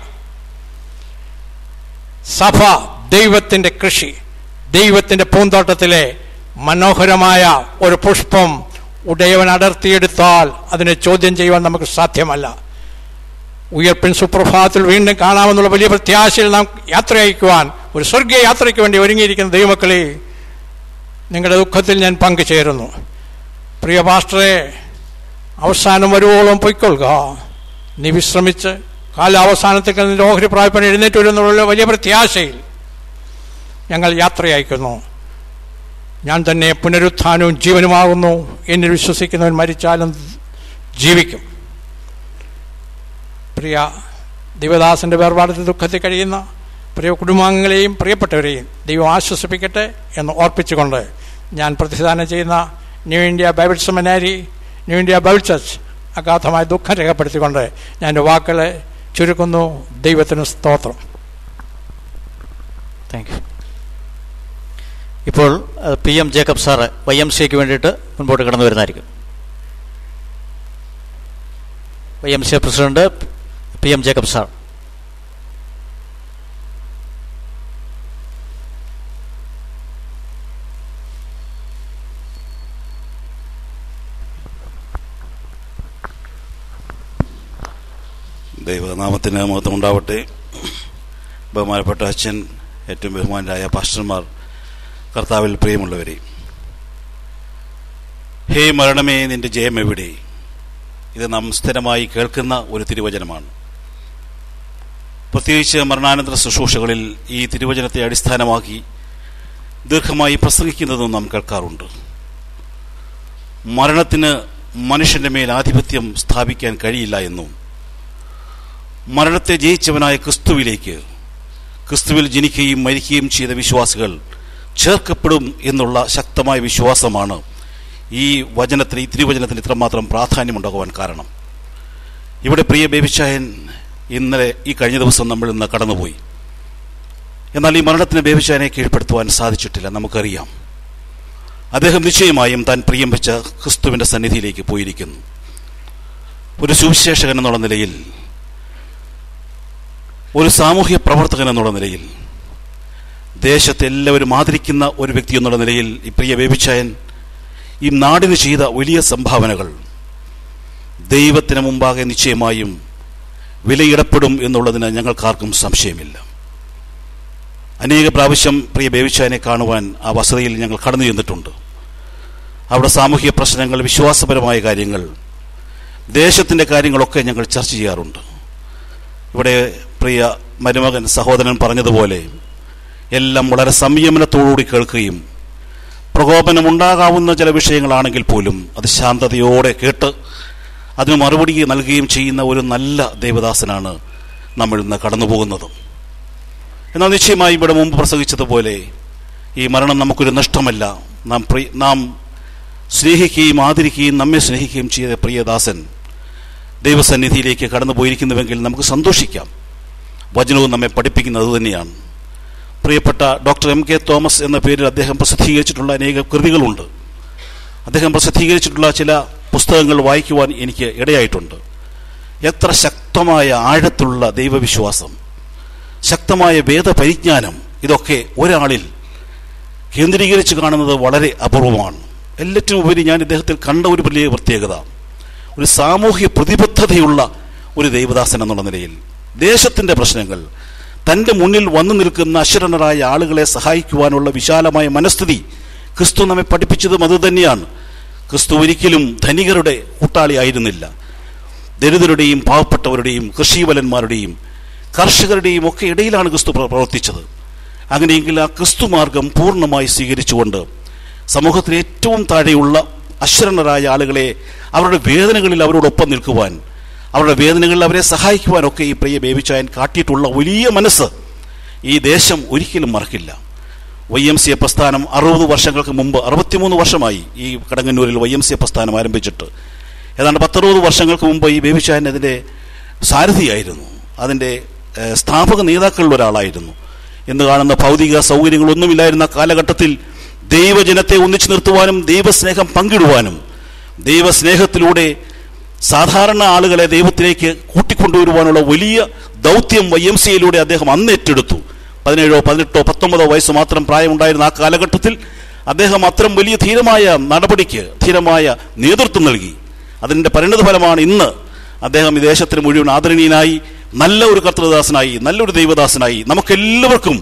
സഭ ദൈവത്തിന്റെ കൃഷി ദൈവത്തിന്റെ പൂന്തോട്ടത്തിലെ മനോഹരമായ ഒരു പുഷ്പം ഉടയവൻ അടർത്തിയെടുത്താൽ അതിനെ ചോദ്യം ചെയ്യുവാൻ നമുക്ക് സാധ്യമല്ല. ഉയർപ്പിൻ സുപ്രഭാതത്തിൽ വീണ്ടും കാണാമെന്നുള്ള വലിയ പ്രത്യാശയിൽ നാം യാത്ര അയക്കുവാൻ ഒരു സ്വർഗീയ യാത്രയ്ക്ക് വേണ്ടി ഒരുങ്ങിയിരിക്കുന്ന ദൈവമക്കളെ നിങ്ങളുടെ ദുഃഖത്തിൽ ഞാൻ പങ്കുചേരുന്നു. പ്രിയ പാസ്റ്ററെ അവസാനം വരുവോളം പൊയ്ക്കൊള്ളുക. നീ വിശ്രമിച്ച് കാലാവസാനത്തേക്ക് നിന്റെ ഓഹരി പ്രായപ്പൻ എഴുന്നേറ്റ് വരുന്നുള്ള വലിയ പ്രത്യാശയിൽ. ഞങ്ങൾ യാത്രയക്കുന്നു ഞാൻ തന്നെ പുനരുത്ഥാനവും ജീവനുമാകുന്നു. എന്നിൽ വിശ്വസിക്കുന്നവൻ മരിച്ചാലും ജീവിക്കും. പ്രിയ ദിവദാസന്റെ വേർപാടത്തിൽ ദുഃഖത്തിൽ കഴിയുന്ന പ്രിയ കുടുംബാംഗങ്ങളെയും പ്രിയപ്പെട്ടവരെയും ദൈവം ആശ്വസിപ്പിക്കട്ടെ എന്ന് ഓർപ്പിച്ചുകൊണ്ട് ഞാൻ പ്രതിദാനം ചെയ്യുന്ന New India Bible seminary New India Bible church അഗാധമായ ദുഃഖം രേഖപ്പെടുത്തിക്കൊണ്ട് ഞാൻ എന്റെ വാക്കുകളെ ചുരുക്കുന്നു. ദൈവത്തിന് സ്തോത്രം. താങ്ക് യു ഇപ്പോൾ P M Jacob sir Y M സിക്ക് വേണ്ടിയിട്ട് മുൻപോട്ട് കടന്നു വരുന്നതായിരിക്കും. Y M C president P M Jacob sir. ദൈവനാമത്തിന് മഹത്വം ഉണ്ടാവട്ടെ ബഹുമാനപ്പെട്ട അച്ഛൻ ഏറ്റവും ബഹുമാനരായ പാസ്റ്റർമാർ കർത്താവിൽ പ്രിയമുള്ളവരെ ഹേ മരണമേ നിന്റെ ജയം എവിടെ? ഇത് നാം സ്ഥിരമായി കേൾക്കുന്ന ഒരു തിരുവചനമാണ്. പ്രത്യേകിച്ച് മരണാനന്തര ശുശ്രൂഷകളിൽ ഈ തിരുവചനത്തെ അടിസ്ഥാനമാക്കി ദീർഘമായി പ്രസംഗിക്കുന്നതും നാം കേൾക്കാറുണ്ട്. മരണത്തിന് മനുഷ്യന്റെ മേൽ ആധിപത്യം സ്ഥാപിക്കാൻ കഴിയില്ല എന്നും മരണത്തെ ജയിച്ചവനായ ക്രിസ്തുവിലേക്ക്. ക്രിസ്തുവിൽ ജനിക്കുകയും മരിക്കുകയും ചെയ്ത വിശ്വാസികൾ ചേർക്കപ്പെടും എന്നുള്ള ശക്തമായ വിശ്വാസമാണ് ഈ വചനത്തിന് ഈ തിരുവചനത്തിന് ഇത്രമാത്രം പ്രാധാന്യമുണ്ടാകുവാൻ കാരണം. ഇവിടെ പ്രിയ ബേബിച്ചായൻ ഇന്നലെ ഈ കഴിഞ്ഞ ദിവസം നമ്മൾ ഇന്ന് കടന്നുപോയി. എന്നാൽ ഈ മരണത്തിന് ബേബിച്ചായനെ കീഴ്പ്പെടുത്തുവാൻ സാധിച്ചിട്ടില്ല നമുക്കറിയാം. അദ്ദേഹം നിശ്ചയമായും താൻ പ്രിയം വെച്ച ക്രിസ്തുവിന്റെ സന്നിധിയിലേക്ക് പോയിരിക്കുന്നു. ഒരു സുവിശേഷകൻ എന്നുള്ള നിലയിൽ ഒരു സാമൂഹ്യ പ്രവർത്തകൻ എന്നുള്ള നിലയിൽ ദേശത്തെ എല്ലാവരും ആദരിക്കുന്ന ഒരു വ്യക്തി എന്നുള്ള നിലയിൽ ഈ പ്രിയ വേവിച്ചായൻ ഈ നാടിന് ചെയ്ത വലിയ സംഭാവനകൾ ദൈവത്തിന് മുമ്പാകെ നിശ്ചയമായും വിലയിടപ്പെടും എന്നുള്ളതിന് ഞങ്ങൾക്കാർക്കും സംശയമില്ല. അനേക പ്രാവശ്യം പ്രിയ ബേബിച്ചായനെ കാണുവാൻ ആ വസതിയിൽ ഞങ്ങൾ കടന്നു ചെന്നിട്ടുണ്ട്. അവിടെ സാമൂഹിക പ്രശ്നങ്ങൾ വിശ്വാസപരമായ കാര്യങ്ങൾ ദേശത്തിന്റെ കാര്യങ്ങളൊക്കെ ഞങ്ങൾ ചർച്ച ചെയ്യാറുണ്ട്. ഇവിടെ പ്രിയ മരുമകൻ സഹോദരൻ പറഞ്ഞതുപോലെ എല്ലാം വളരെ സംയമനത്തോടുകൂടി കേൾക്കുകയും പ്രകോപനമുണ്ടാകാവുന്ന ചില വിഷയങ്ങളാണെങ്കിൽ പോലും അത് ശാന്തതയോടെ കേട്ട് അതിന് മറുപടി നൽകുകയും ചെയ്യുന്ന ഒരു നല്ല ദേവദാസനാണ് നമ്മൾ ഇന്ന് കടന്നു പോകുന്നത് എന്നാൽ നിശ്ചയമായി ഇവിടെ മുമ്പ് പ്രസംഗിച്ചതുപോലെ ഈ മരണം നമുക്കൊരു നഷ്ടമല്ല. നാം പ്രിയ നാം സ്നേഹിക്കുകയും ആദരിക്കുകയും നമ്മെ സ്നേഹിക്കുകയും ചെയ്ത പ്രിയദാസൻ ദൈവസന്നിധിയിലേക്ക് കടന്നു പോയിരിക്കുന്നുവെങ്കിൽ നമുക്ക് സന്തോഷിക്കാം. വചനവും നമ്മെ പഠിപ്പിക്കുന്നത് തന്നെയാണ്. പ്രിയപ്പെട്ട ഡോക്ടർ എം കെ തോമസ് എന്ന പേരിൽ അദ്ദേഹം പ്രസിദ്ധീകരിച്ചിട്ടുള്ള അനേക കൃതികളുണ്ട്. അദ്ദേഹം പ്രസിദ്ധീകരിച്ചിട്ടുള്ള ചില പുസ്തകങ്ങൾ വായിക്കുവാൻ എനിക്ക് ഇടയായിട്ടുണ്ട്. എത്ര ശക്തമായ ആഴത്തിലുള്ള ദൈവവിശ്വാസം ശക്തമായ വേദപരിജ്ഞാനം ഇതൊക്കെ ഒരാളിൽ കേന്ദ്രീകരിച്ച് കാണുന്നത് വളരെ അപൂർവമാണ്. എല്ലാറ്റിനും ഉപരി ഞാൻ ഇദ്ദേഹത്തിൽ കണ്ട ഒരു വലിയ പ്രത്യേകത ഒരു സാമൂഹ്യ പ്രതിബദ്ധതയുള്ള ഒരു ദൈവദാസൻ എന്നുള്ള നിലയിൽ. ദേശത്തിന്റെ പ്രശ്നങ്ങൾ തന്റെ മുന്നിൽ വന്നു നിൽക്കുന്ന അശരണരായ ആളുകളെ സഹായിക്കുവാനുള്ള വിശാലമായ മനസ്ഥിതി ക്രിസ്തു നമ്മെ പഠിപ്പിച്ചതും അതുതന്നെയാണ് ക്രിസ്തു ഒരിക്കലും ധനികരുടെ കൂട്ടാളിയായിരുന്നില്ല ദരിദ്രരുടെയും പാവപ്പെട്ടവരുടെയും കൃഷിവലന്മാരുടെയും കർഷകരുടെയും ഒക്കെ ഇടയിലാണ് ക്രിസ്തു പ്രവർത്തിച്ചത്. അങ്ങനെയെങ്കിൽ ആ ക്രിസ്തു മാർഗം പൂർണമായി സ്വീകരിച്ചുകൊണ്ട് സമൂഹത്തിലെ ഏറ്റവും താഴെയുള്ള അശ്വരണരായ ആളുകളെ അവരുടെ വേദനകളിൽ അവരോടൊപ്പം നിൽക്കുവാൻ അവരുടെ വേദനകളിൽ അവരെ സഹായിക്കുവാനൊക്കെ ഈ പ്രിയ ബേബിച്ചായൻ കാട്ടിയിട്ടുള്ള വലിയ മനസ്സ് ഈ ദേശം ഒരിക്കലും മറക്കില്ല. വൈ എം സി എ പ്രസ്ഥാനം അറുപത് വർഷങ്ങൾക്ക് മുമ്പ് അറുപത്തിമൂന്ന് വർഷമായി ഈ കടങ്ങന്നൂരിൽ വൈ എം സി എ പ്രസ്ഥാനം ആരംഭിച്ചിട്ട്. ഏതാണ്ട് പത്തറുപത് വർഷങ്ങൾക്ക് മുമ്പ് ഈ ബേബിച്ചായൻ അതിന്റെ സാരഥിയായിരുന്നു. അതിന്റെ സ്ഥാപക നേതാക്കളിൽ ഒരാളായിരുന്നു. എന്ന് കാണുന്ന ഭൗതിക സൗകര്യങ്ങളൊന്നുമില്ലായിരുന്ന കാലഘട്ടത്തിൽ ദൈവജനത്തെ ഒന്നിച്ചു നിർത്തുവാനും ദൈവസ്നേഹം പങ്കിടുവാനും ദൈവസ്നേഹത്തിലൂടെ സാധാരണ ആളുകളെ ദൈവത്തിലേക്ക് കൂട്ടിക്കൊണ്ടുവരുവാനുള്ള വലിയ ദൗത്യം വൈ എം സിയിലൂടെ അദ്ദേഹം അന്ന് ഏറ്റെടുത്തു. പതിനേഴോ പതിനെട്ടോ പത്തൊമ്പതോ വയസ്സ് മാത്രം പ്രായമുണ്ടായിരുന്ന ആ കാലഘട്ടത്തിൽ അദ്ദേഹം അത്തരം വലിയ ധീരമായ നടപടിക്ക് ധീരമായ നേതൃത്വം നൽകി. അതിന്റെ പരിണതഫലമാണ് ഇന്ന് അദ്ദേഹം ഈ ദേശത്തിന് മുഴുവൻ ആദരണീയനായി നല്ല ഒരു കർത്തൃദാസനായി നല്ലൊരു ദൈവദാസനായി നമുക്കെല്ലാവർക്കും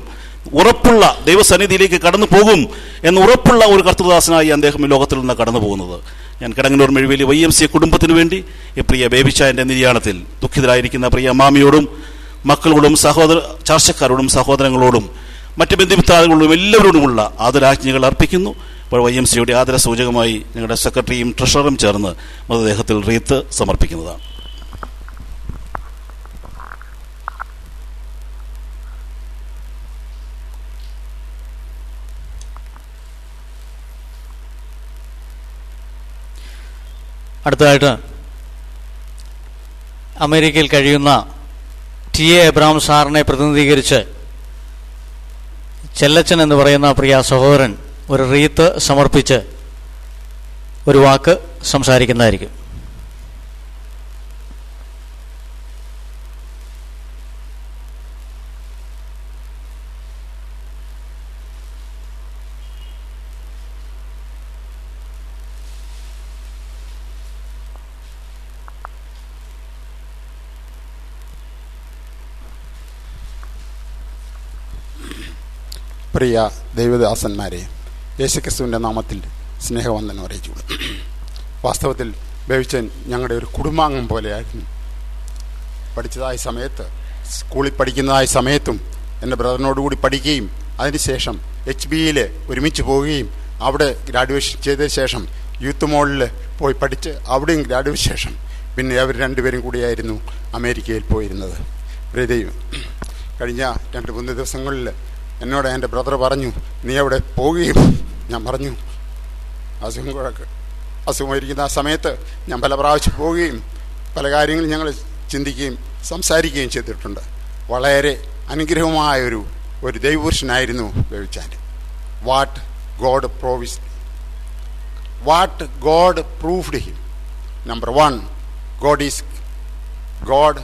ഉറപ്പുള്ള ദൈവസന്നിധിയിലേക്ക് കടന്നു പോകും എന്ന് ഉറപ്പുള്ള ഒരു കർത്തൃദാസനായി അദ്ദേഹം ഈ ലോകത്തിൽ നിന്ന് കടന്നു പോകുന്നത് ഞാൻ Kidangannoor Mezhuveli Y M C കുടുംബത്തിനു വേണ്ടി ഈ പ്രിയ ബേബിച്ചായന്റെ നിര്യാണത്തിൽ ദുഃഖിതരായിരിക്കുന്ന പ്രിയ മാമിയോടും മക്കളോടും സഹോദര ചാർച്ചക്കാരോടും സഹോദരങ്ങളോടും മറ്റ് ബന്ധുമിത്രാദികളോടും എല്ലാവരോടുമുള്ള ആദരാജ്ഞകൾ അർപ്പിക്കുന്നു. ഇപ്പോൾ വൈ എം സിയുടെ ആദര സൂചകമായി ഞങ്ങളുടെ സെക്രട്ടറിയും ട്രഷററും ചേർന്ന് മൃതദേഹത്തിൽ റീത്ത് സമർപ്പിക്കുന്നതാണ്. അടുത്തതായിട്ട് അമേരിക്കയിൽ കഴിയുന്ന ടി എ എബ്രാം സാറിനെ പ്രതിനിധീകരിച്ച് ചെല്ലച്ചൻ എന്ന് പറയുന്ന പ്രിയ സഹോദരൻ ഒരു റീത്ത് സമർപ്പിച്ച് ഒരു വാക്ക് സംസാരിക്കുന്നതായിരിക്കും. പ്രിയ ദൈവദാസന്മാരെ യേശുക്രിസ്തുവിന്റെ നാമത്തിൽ സ്നേഹവന്ദനം അറിയിച്ചു വാസ്തവത്തിൽ ബേവിച്ചൻ ഞങ്ങളുടെ ഒരു കുടുംബാംഗം പോലെയായിരുന്നു. പഠിച്ചതായ സമയത്ത് സ്കൂളിൽ പഠിക്കുന്നതായ സമയത്തും എന്റെ ബ്രദറിനോടുകൂടി പഠിക്കുകയും അതിനുശേഷം എച്ച് ബിയിൽ ഒരുമിച്ച് പോവുകയും അവിടെ ഗ്രാജുവേഷൻ ചെയ്ത ശേഷം യൂത്ത് മോളിൽ പോയി പഠിച്ച് അവിടെയും ഗ്രാജുവേഷൻ ശേഷം പിന്നെ അവർ രണ്ടുപേരും കൂടിയായിരുന്നു അമേരിക്കയിൽ പോയിരുന്നത്. പ്രീതയും കഴിഞ്ഞ രണ്ട് മൂന്ന് ദിവസങ്ങളിൽ എന്നോട് എന്റെ ബ്രദർ പറഞ്ഞു നീ അവിടെ പോവുകയും? ഞാൻ പറഞ്ഞു അസുഖം കുഴക്ക്. അസുഖമായിരിക്കുന്ന ആ സമയത്ത് ഞാൻ പല പ്രാവശ്യം പോവുകയും പല കാര്യങ്ങളും ഞങ്ങൾ ചിന്തിക്കുകയും സംസാരിക്കുകയും ചെയ്തിട്ടുണ്ട്. വളരെ അനുഗ്രഹമായൊരു ഒരു ദൈവപുരുഷനായിരുന്നു Babychan what God provides what God proofed him number one God is God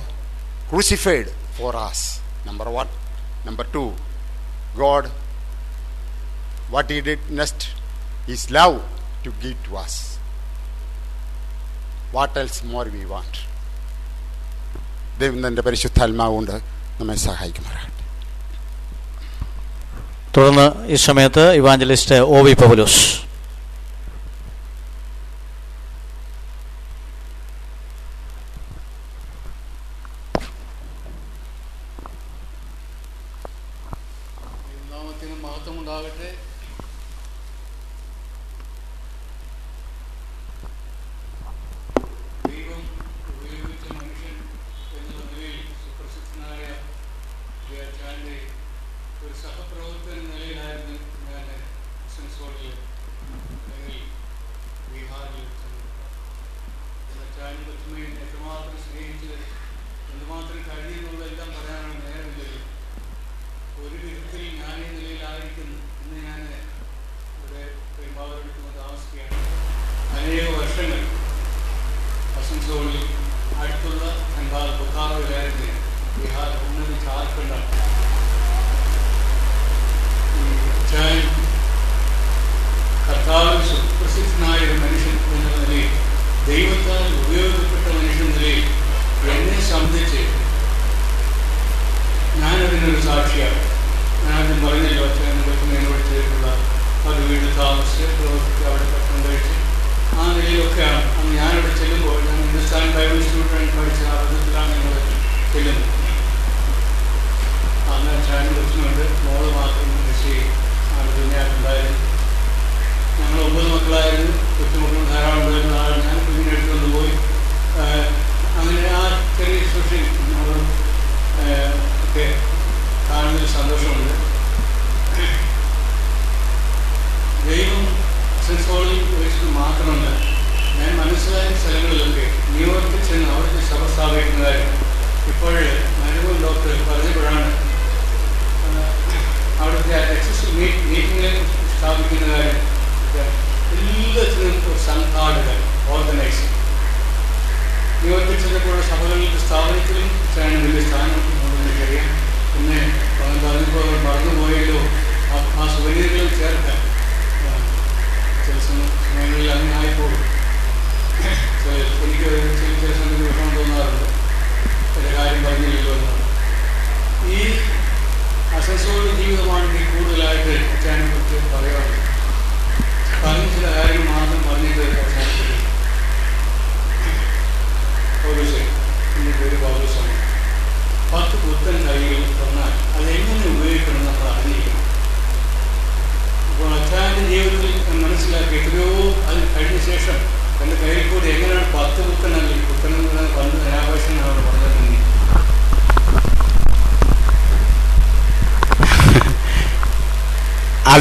crucified for us number one number two God what he did next is love to give to us what else more we want ദൈവം തൻ്റെ പരിശുദ്ധാത്മാവ് കൊണ്ട് നമ്മെ സഹായിക്കുമാറാകട്ടെ തുടർന്ന് ഈ സമയത്ത് evangelist O V പൗലോസ് මහතමුණාවට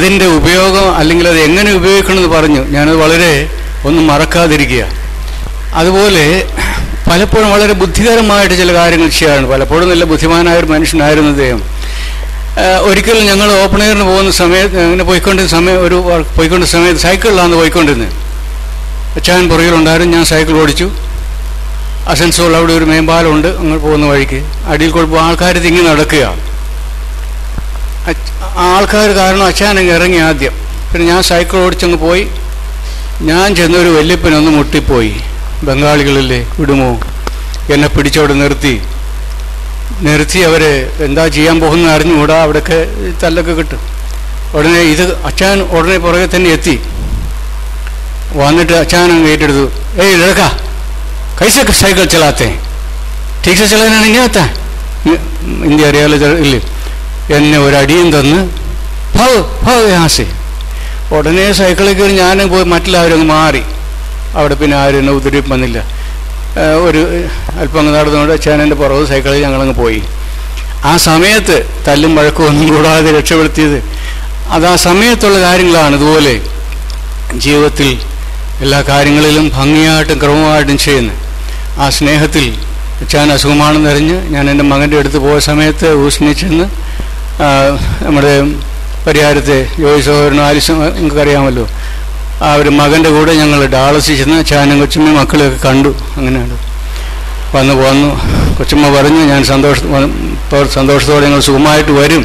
അതിന്റെ ഉപയോഗം അല്ലെങ്കിൽ അത് എങ്ങനെ ഉപയോഗിക്കണം എന്ന് പറഞ്ഞു ഞാനത് വളരെ ഒന്നും മറക്കാതിരിക്കുക. അതുപോലെ പലപ്പോഴും വളരെ ബുദ്ധികരമായിട്ട് ചില കാര്യങ്ങൾ ചെയ്യാറുണ്ട്. പലപ്പോഴും നല്ല ബുദ്ധിമാനായ ഒരു മനുഷ്യനായിരുന്നു അദ്ദേഹം. ഒരിക്കലും ഞങ്ങൾ ഓപ്പൺ എയറിന് പോകുന്ന സമയത്ത് അങ്ങനെ പോയിക്കൊണ്ടിരുന്ന സമയം ഒരു പോയിക്കൊണ്ടിരുന്ന സമയത്ത് സൈക്കിളിലാണ് പോയിക്കൊണ്ടിരുന്നത് അച്ഛൻ പുറകിലുണ്ടായിരുന്നു ഞാൻ സൈക്കിൾ ഓടിച്ചു. അസൻസോൾ അവിടെ ഒരു മേമ്പാലമുണ്ട് അങ്ങോട്ട് പോകുന്ന വഴിക്ക്. അടിയിൽ കൊടുപ്പോൾ ആൾക്കാർ തിങ്ങി നടക്കുക. ആൾക്കാർ കാരണം അച്ഛാനെങ്കിൽ ഇറങ്ങി ആദ്യം. പിന്നെ ഞാൻ സൈക്കിൾ ഓടിച്ചങ്ങ് പോയി. ഞാൻ ചെന്നൊരു വല്യപ്പനൊന്ന് മുട്ടിപ്പോയി. ബംഗാളികളില്ലേ വിടുമോ? എന്നെ പിടിച്ചവിടെ നിർത്തി. നിർത്തി അവർ എന്താ ചെയ്യാൻ പോകുന്ന അറിഞ്ഞുകൂടാ അവിടെയൊക്കെ തല്ലൊക്കെ കിട്ടും. ഉടനെ ഇത് അച്ഛാൻ ഉടനെ പുറകെ തന്നെ എത്തി. വന്നിട്ട് അച്ഛാൻ അങ്ങ് ഏറ്റെടുത്തു. ഏയ് ലടക്കാ കൈസ സൈക്കിൾ ചലാത്തേ ठीक से चलाना नहीं आता ഇല്ലേ? എന്നെ ഒരടിയും തന്ന് ഭവ് ഭവ് ഹാസി ഉടനെ സൈക്കിളിൽ കയറി ഞാൻ പോയി മറ്റുള്ളവരങ്ങ് മാറി. അവിടെ പിന്നെ ആരും എന്നെ ഉദ്ധരിപ്പ് വന്നില്ല. ഒരു അല്പം നടന്നുകൊണ്ട് അച്ഛനെന്റെ പുറവ് സൈക്കിളിൽ ഞങ്ങളങ്ങ് പോയി. ആ സമയത്ത് തല്ലും വഴക്കും ഒന്നും കൂടാതെ രക്ഷപ്പെടുത്തിയത് അത് ആ സമയത്തുള്ള കാര്യങ്ങളാണ് ഇതുപോലെ ജീവിതത്തിൽ എല്ലാ കാര്യങ്ങളിലും ഭംഗിയായിട്ടും ക്രമമായിട്ടും ചെയ്യുന്നത്. ആ സ്നേഹത്തിൽ അച്ഛൻ അസുഖമാണെന്നറിഞ്ഞ് ഞാൻ എന്റെ മകന്റെ അടുത്ത് പോയ സമയത്ത് ഊഷ്ണി ചെന്ന് ആ, നമ്മുടെ പരിഹാരത്തെ ജോയി സഹോദരനും ആലിസും നിങ്ങൾക്കറിയാമല്ലോ ആ ഒരു മകന്റെ കൂടെ ഞങ്ങൾ ഡാളസിൽ ചെന്ന് ചാനും കൊച്ചുമ്മയും മക്കളെയൊക്കെ കണ്ടു. അങ്ങനെയാണ് വന്നു പോന്നു കൊച്ചുമ്മ പറഞ്ഞു ഞാൻ സന്തോഷ സന്തോഷത്തോടെ ഞങ്ങൾ സുഖമായിട്ട് വരും.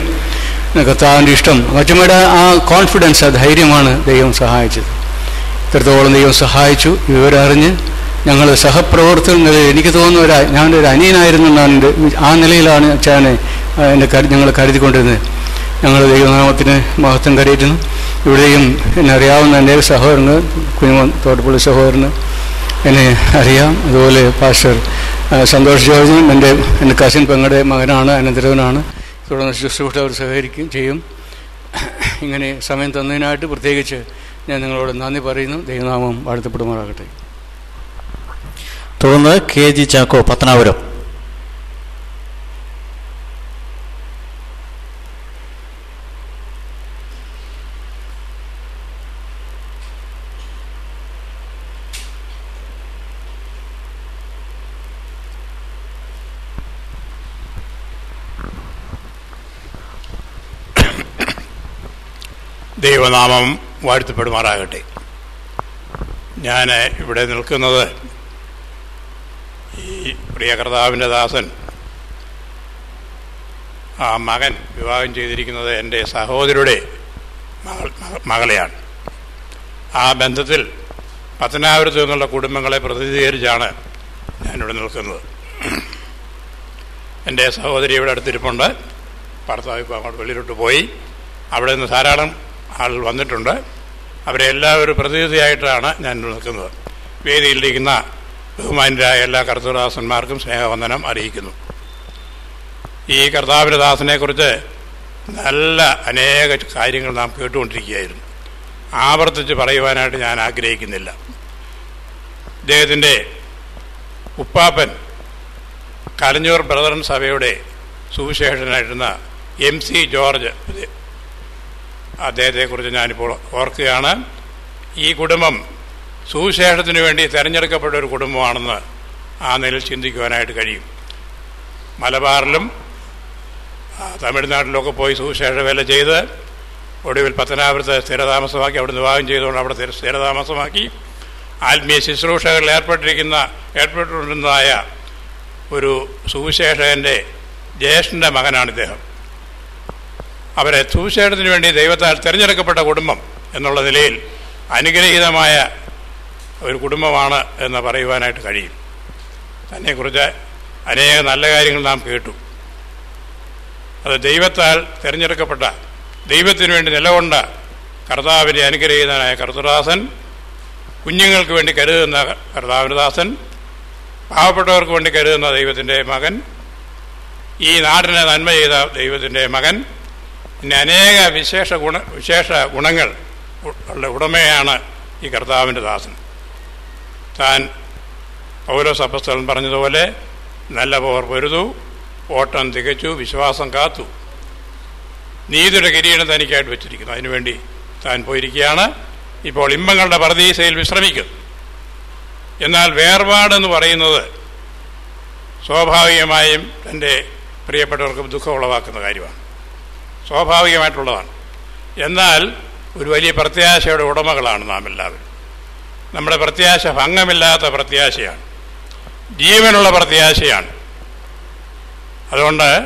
കർത്താവിന്റെ ഇഷ്ടം. കൊച്ചുമ്മയുടെ ആ കോൺഫിഡൻസ് ആ ധൈര്യമാണ് ദൈവം സഹായിച്ചത്. ഇത്രത്തോളം ദൈവം സഹായിച്ചു. വിവരറിഞ്ഞ് ഞങ്ങൾ സഹപ്രവർത്തകർ എനിക്ക് തോന്നുന്ന ഒരു ഞാൻ ഒരു അനിയനായിരുന്നു എന്നാണ് ആ നിലയിലാണ് അച്ഛനെ എന്റെ കരു ഞങ്ങൾ കരുതിക്കൊണ്ടിരുന്നത്. ഞങ്ങൾ ദൈവനാമത്തിന് മഹത്വം കരയിട്ടുന്നു ഇവിടെയും എന്നെ അറിയാവുന്ന എന്റെ സഹോദരന് കുഞ്ഞുമോൻ തോട്ടപ്പള്ളി സഹോദരന് എന്നെ അറിയാം. അതുപോലെ പാസ്റ്റർ സന്തോഷ് ജോർജും എന്റെ എന്റെ കസിൻ പെങ്ങളുടെ മകനാണ് അനന്തരവനാണ്. തുടർന്ന് ശുശ്രൂഷ അവർ സഹകരിക്കുകയും ചെയ്യും. ഇങ്ങനെ സമയം തന്നതിനായിട്ട് പ്രത്യേകിച്ച് ഞാൻ നിങ്ങളോട് നന്ദി പറയുന്നു. ദൈവനാമം വാഴ്ത്തപ്പെടുമാറാകട്ടെ. തുടർന്ന് കെ ജി ചാക്കോ പത്തനാപുരം. ദൈവനാമം വാഴ്ത്തപ്പെടുമാറാകട്ടെ. ഞാൻ ഇവിടെ നിൽക്കുന്നത് ഈ പ്രിയ കർത്താവിന്റെ ദാസൻ ആ മകൻ വിവാഹം ചെയ്തിരിക്കുന്നത് എന്റെ സഹോദരിയുടെ മകൾ മകളെയാണ്. ആ ബന്ധത്തിൽ പത്തനാപുരത്ത് നിന്നുള്ള കുടുംബങ്ങളെ പ്രതിനിധീകരിച്ചാണ് ഞാനിവിടെ നിൽക്കുന്നത്. എന്റെ സഹോദരി ഇവിടെ അടുത്തിരിപ്പുണ്ട്. ഭർത്താവ് ഇപ്പോൾ അങ്ങോട്ട് വെളിയിലോട്ട് പോയി. അവിടെ നിന്ന് ധാരാളം ആളുകൾ വന്നിട്ടുണ്ട്. അവരെ എല്ലാവരും പ്രതിനിധിയായിട്ടാണ് ഞാൻ നിൽക്കുന്നത് വേദിയിലിരിക്കുന്ന ബഹുമാനരായ എല്ലാ കർത്തൃദാസന്മാർക്കും സ്നേഹവന്ദനം അറിയിക്കുന്നു. ഈ കർത്താവിന്റെ ദാസനെക്കുറിച്ച് നല്ല അനേക കാര്യങ്ങൾ നാം കേട്ടുകൊണ്ടിരിക്കുകയായിരുന്നു. ആവർത്തിച്ച് പറയുവാനായിട്ട് ഞാൻ ആഗ്രഹിക്കുന്നില്ല. ഇദ്ദേഹത്തിന്റെ ഉപ്പാപ്പൻ കലഞ്ഞൂർ ബ്രദറൻ സഭയുടെ സുവിശേഷനായിരുന്ന എം സി ജോർജ് അദ്ദേഹത്തെക്കുറിച്ച് ഞാനിപ്പോൾ ഓർക്കുകയാണ്. ഈ കുടുംബം സുവിശേഷത്തിന് വേണ്ടി തിരഞ്ഞെടുക്കപ്പെട്ട ഒരു കുടുംബമാണെന്ന് ആ നിലയിൽ ചിന്തിക്കുവാനായിട്ട് കഴിയും. മലബാറിലും തമിഴ്നാട്ടിലൊക്കെ പോയി സുവിശേഷ വേല ചെയ്ത് ഒടുവിൽ പത്തനാപുരത്ത് സ്ഥിരതാമസമാക്കി അവിടെ വിവാഹം ചെയ്തുകൊണ്ട് അവിടെ സ്ഥിര- സ്ഥിരതാമസമാക്കി. ആത്മീയ ശുശ്രൂഷകളിൽ ഏർപ്പെട്ടിരിക്കുന്ന ഏർപ്പെട്ടിരുന്നതായ ഒരു സുവിശേഷകന്റെ ജ്യേഷ്ഠന്റെ മകനാണ് ഇദ്ദേഹം. അവരെ സുവിശേഷത്തിന് വേണ്ടി ദൈവത്താൽ തിരഞ്ഞെടുക്കപ്പെട്ട കുടുംബം എന്നുള്ള നിലയിൽ അനുഗ്രഹീതമായ ഒരു കുടുംബമാണ് എന്ന് പറയുവാനായിട്ട് കഴിയും. തന്നെക്കുറിച്ച് അനേക നല്ല കാര്യങ്ങൾ നാം കേട്ടു. അത് ദൈവത്താൽ തിരഞ്ഞെടുക്കപ്പെട്ട ദൈവത്തിന് വേണ്ടി നിലകൊണ്ട കർത്താവിന്റെ അനുഗ്രഹീതനായ കർത്തദാസൻ കുഞ്ഞുങ്ങൾക്ക് വേണ്ടി കരുതുന്ന കർത്താവിനദാസൻ പാവപ്പെട്ടവർക്ക് വേണ്ടി കരുതുന്ന ദൈവത്തിന്റെ മകൻ ഈ നാടിനെ നന്മ ചെയ്ത ദൈവത്തിന്റെ മകൻ പിന്നെ അനേക വിശേഷ ഗുണ വിശേഷ ഗുണങ്ങൾ ഉള്ള ഉടമയാണ് ഈ കർത്താവിന്റെ ദാസൻ. താൻ ഓരോ സഭസ്ഥലൻ പറഞ്ഞതുപോലെ നല്ല പോർ പൊരുതു ഓട്ടം തികച്ചു വിശ്വാസം കാത്തു. നീതിയുടെ കിരീടം തനിക്കായിട്ട് വെച്ചിരിക്കുന്നു. അതിനുവേണ്ടി താൻ പോയിരിക്കുകയാണ്. ഇപ്പോൾ ഇമ്പങ്ങളുടെ പരദീസയിൽ വിശ്രമിക്കുന്നു എന്നാൽ വേർപാടെന്ന് പറയുന്നത് സ്വാഭാവികമായും തന്റെ പ്രിയപ്പെട്ടവർക്ക് ദുഃഖം ഉളവാക്കുന്ന കാര്യമാണ്. സ്വാഭാവികമായിട്ടുള്ളതാണ്. എന്നാൽ ഒരു വലിയ പ്രത്യാശയുടെ ഉടമകളാണ് നാം എല്ലാവരും. നമ്മുടെ പ്രത്യാശ ഭംഗമില്ലാത്ത പ്രത്യാശയാണ്. ജീവനുള്ള പ്രത്യാശയാണ്. അതുകൊണ്ട്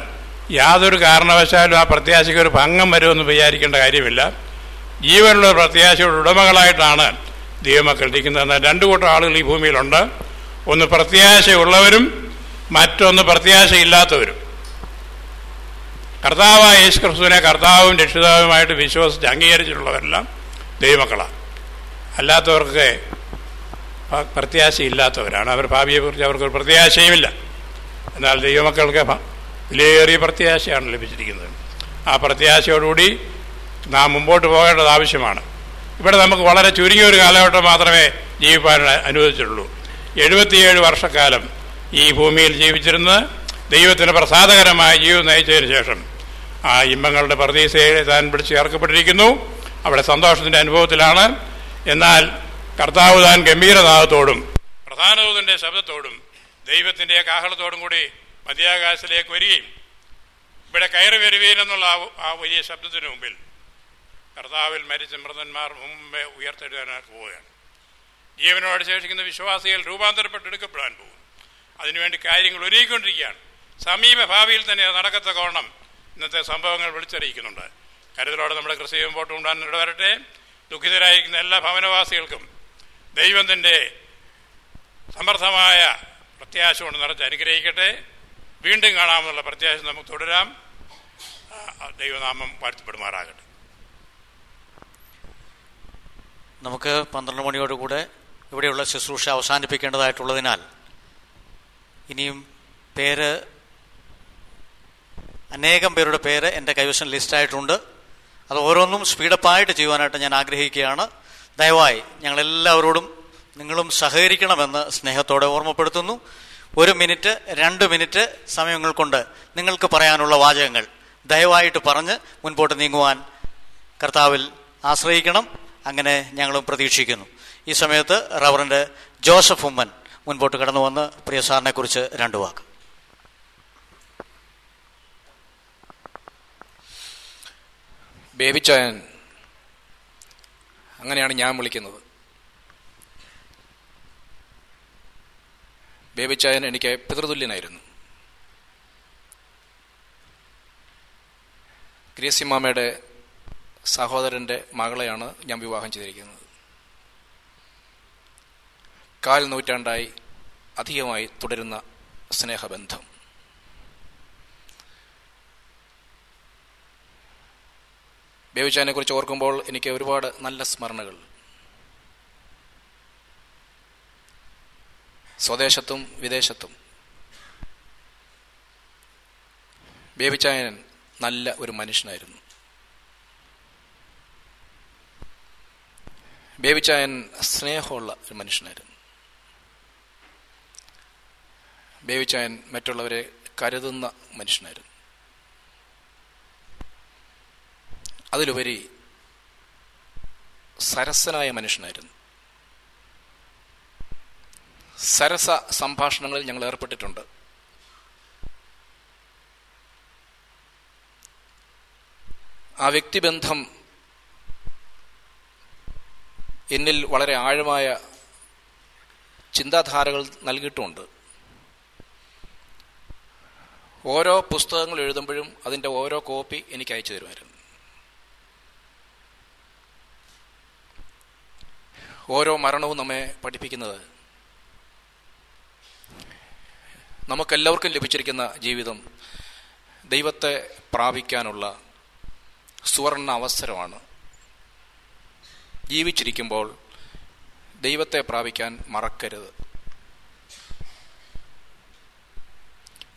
യാതൊരു കാരണവശാലും ആ പ്രത്യാശയ്ക്ക് ഒരു ഭംഗം വരുമെന്ന് വിചാരിക്കേണ്ട കാര്യമില്ല. ജീവനുള്ള പ്രത്യാശയുടെ ഉടമകളായിട്ടാണ് ദൈവമക്കൾ ഇരിക്കുന്നത് എന്നാൽ രണ്ടു കൂട്ടം ആളുകൾ ഈ ഭൂമിയിലുണ്ട്. ഒന്ന് പ്രത്യാശയുള്ളവരും മറ്റൊന്ന് പ്രത്യാശയില്ലാത്തവരും. കർത്താവായ യേശു ക്രിസ്തുവിനെ കർത്താവും രക്ഷിതാവുമായിട്ട് വിശ്വസിച്ച് അംഗീകരിച്ചിട്ടുള്ളവരെല്ലാം ദൈവമക്കളാണ്. അല്ലാത്തവർക്ക് പ്രത്യാശയില്ലാത്തവരാണ്. അവർ ഭാവിയെക്കുറിച്ച് അവർക്കൊരു പ്രത്യാശയുമില്ല. എന്നാൽ ദൈവമക്കൾക്ക് വിലയേറിയ പ്രത്യാശയാണ് ലഭിച്ചിരിക്കുന്നത്. ആ പ്രത്യാശയോടുകൂടി നാം മുമ്പോട്ട് പോകേണ്ടത് ആവശ്യമാണ്. ഇവിടെ നമുക്ക് വളരെ ചുരുങ്ങിയ ഒരു കാലഘട്ടം മാത്രമേ ജീവിക്കാൻ അനുവദിച്ചിട്ടുള്ളൂ. എഴുപത്തിയേഴ് വർഷക്കാലം ഈ ഭൂമിയിൽ ജീവിച്ചിരുന്ന് ദൈവത്തിന് പ്രസാദകരമായ ജീവിതം നയിച്ചതിന് ശേഷം ആ ഇമ്പങ്ങളുടെ പ്രതീക്ഷയെ താൻ പിടിച്ച് ചേർക്കപ്പെട്ടിരിക്കുന്നു. അവിടെ സന്തോഷത്തിന്റെ അനുഭവത്തിലാണ്. എന്നാൽ കർത്താവ് താൻ ഗംഭീരനാഥത്തോടും പ്രധാനദൂതന്റെ ശബ്ദത്തോടും ദൈവത്തിന്റെ കാഹളത്തോടും കൂടി മധ്യാകാശത്തിലേക്ക് വരികയും ഇവിടെ കയറി വരുവീൻ എന്നുള്ള ആ- വലിയ ശബ്ദത്തിന് മുമ്പിൽ കർത്താവിൽ മരിച്ച മൃതന്മാർ മുമ്പേ ഉയർത്തെഴുതാനായിട്ട് പോവുകയാണ്. ജീവനോട് ശേഷിക്കുന്ന വിശ്വാസികൾ രൂപാന്തരപ്പെട്ടെടുക്കപ്പെടാൻ പോകും അതിനുവേണ്ടി കാര്യങ്ങൾ ഒരുങ്ങിക്കൊണ്ടിരിക്കുകയാണ് സമീപ ഭാവിയിൽ തന്നെ അത് നടക്കത്തക്കവണ്ണം ഇന്നത്തെ സംഭവങ്ങൾ വിളിച്ചറിയിക്കുന്നുണ്ട്. കരുതലോടെ നമ്മുടെ കൃഷി മുമ്പോട്ട് കൊണ്ടുപോകാൻ ഇടവരട്ടെ ദുഃഖിതരായിരിക്കുന്ന എല്ലാ ഭവനവാസികൾക്കും ദൈവത്തിന്റെ സമർത്ഥമായ പ്രത്യാശ കൊണ്ട് നിറച്ച് അനുഗ്രഹിക്കട്ടെ. വീണ്ടും കാണാമെന്നുള്ള പ്രത്യാശ നമുക്ക് തുടരാം. ദൈവനാമം വാഴ്ത്തിപ്പെടുമാറാകട്ടെ. നമുക്ക് പന്ത്രണ്ട് മണിയോടുകൂടെ ഇവിടെയുള്ള ശുശ്രൂഷ അവസാനിപ്പിക്കേണ്ടതായിട്ടുള്ളതിനാൽ ഇനിയും പേര് അനേകം പേരുടെ പേര് എന്റെ കൈവശം ലിസ്റ്റായിട്ടുണ്ട്. അത് ഓരോന്നും സ്പീഡപ്പായിട്ട് ചെയ്യുവാനായിട്ട് ഞാൻ ആഗ്രഹിക്കുകയാണ്. ദയവായി ഞങ്ങളെല്ലാവരോടും നിങ്ങളും സഹകരിക്കണമെന്ന് സ്നേഹത്തോടെ ഓർമ്മപ്പെടുത്തുന്നു. ഒരു മിനിറ്റ് രണ്ട് മിനിറ്റ് സമയങ്ങൾ കൊണ്ട് നിങ്ങൾക്ക് പറയാനുള്ള വാചകങ്ങൾ ദയവായിട്ട് പറഞ്ഞ് മുൻപോട്ട് നീങ്ങുവാൻ കർത്താവിൽ ആശ്രയിക്കണം. അങ്ങനെ ഞങ്ങളും പ്രതീക്ഷിക്കുന്നു. ഈ സമയത്ത് റവറിന്റെ ജോസഫ് ഉമ്മൻ മുൻപോട്ട് കടന്നു വന്ന് പ്രിയ സാറിനെക്കുറിച്ച് രണ്ടു വാക്ക്. ബേബിച്ചായൻ അങ്ങനെയാണ് ഞാൻ വിളിക്കുന്നത്. ബേബിച്ചായൻ എനിക്ക് പിതൃതുല്യനായിരുന്നു. ഗ്രേസിമാമയുടെ സഹോദരന്റെ മകളെയാണ് ഞാൻ വിവാഹം ചെയ്തിരിക്കുന്നത്. കാൽ നൂറ്റാണ്ടായി അധികമായി തുടരുന്ന സ്നേഹബന്ധം. ബേബിച്ചാനെ കുറിച്ച് ഓർക്കുമ്പോൾ എനിക്ക് ഒരുപാട് നല്ല സ്മരണകൾ. സ്വദേശത്തും വിദേശത്തും. ബേബിച്ചായൻ നല്ല ഒരു മനുഷ്യനായിരുന്നു. ബേബിച്ചായൻ സ്നേഹമുള്ള ഒരു മനുഷ്യനായിരുന്നു. ബേബിച്ചായൻ മറ്റുള്ളവരെ കരുതുന്ന മനുഷ്യനായിരുന്നു. അതിലുപരി സരസനായ മനുഷ്യനായിരുന്നു. സരസ സംഭാഷണങ്ങളിൽ ഞങ്ങൾ ഏർപ്പെട്ടിട്ടുണ്ട്. ആ വ്യക്തിബന്ധം എന്നിൽ വളരെ ആഴമായ ചിന്താധാരകൾ നൽകിയിട്ടുമുണ്ട്. ഓരോ പുസ്തകങ്ങൾ എഴുതുമ്പോഴും അതിന്റെ ഓരോ കോപ്പി എനിക്ക് അയച്ചു തരുമായിരുന്നു. ഓരോ മരണവും നമ്മെ പഠിപ്പിക്കുന്നത്. നമുക്കെല്ലാവർക്കും ലഭിച്ചിരിക്കുന്ന ജീവിതം ദൈവത്തെ പ്രാപിക്കാനുള്ള സുവർണ അവസരമാണ്. ജീവിച്ചിരിക്കുമ്പോൾ ദൈവത്തെ പ്രാപിക്കാൻ മറക്കരുത്.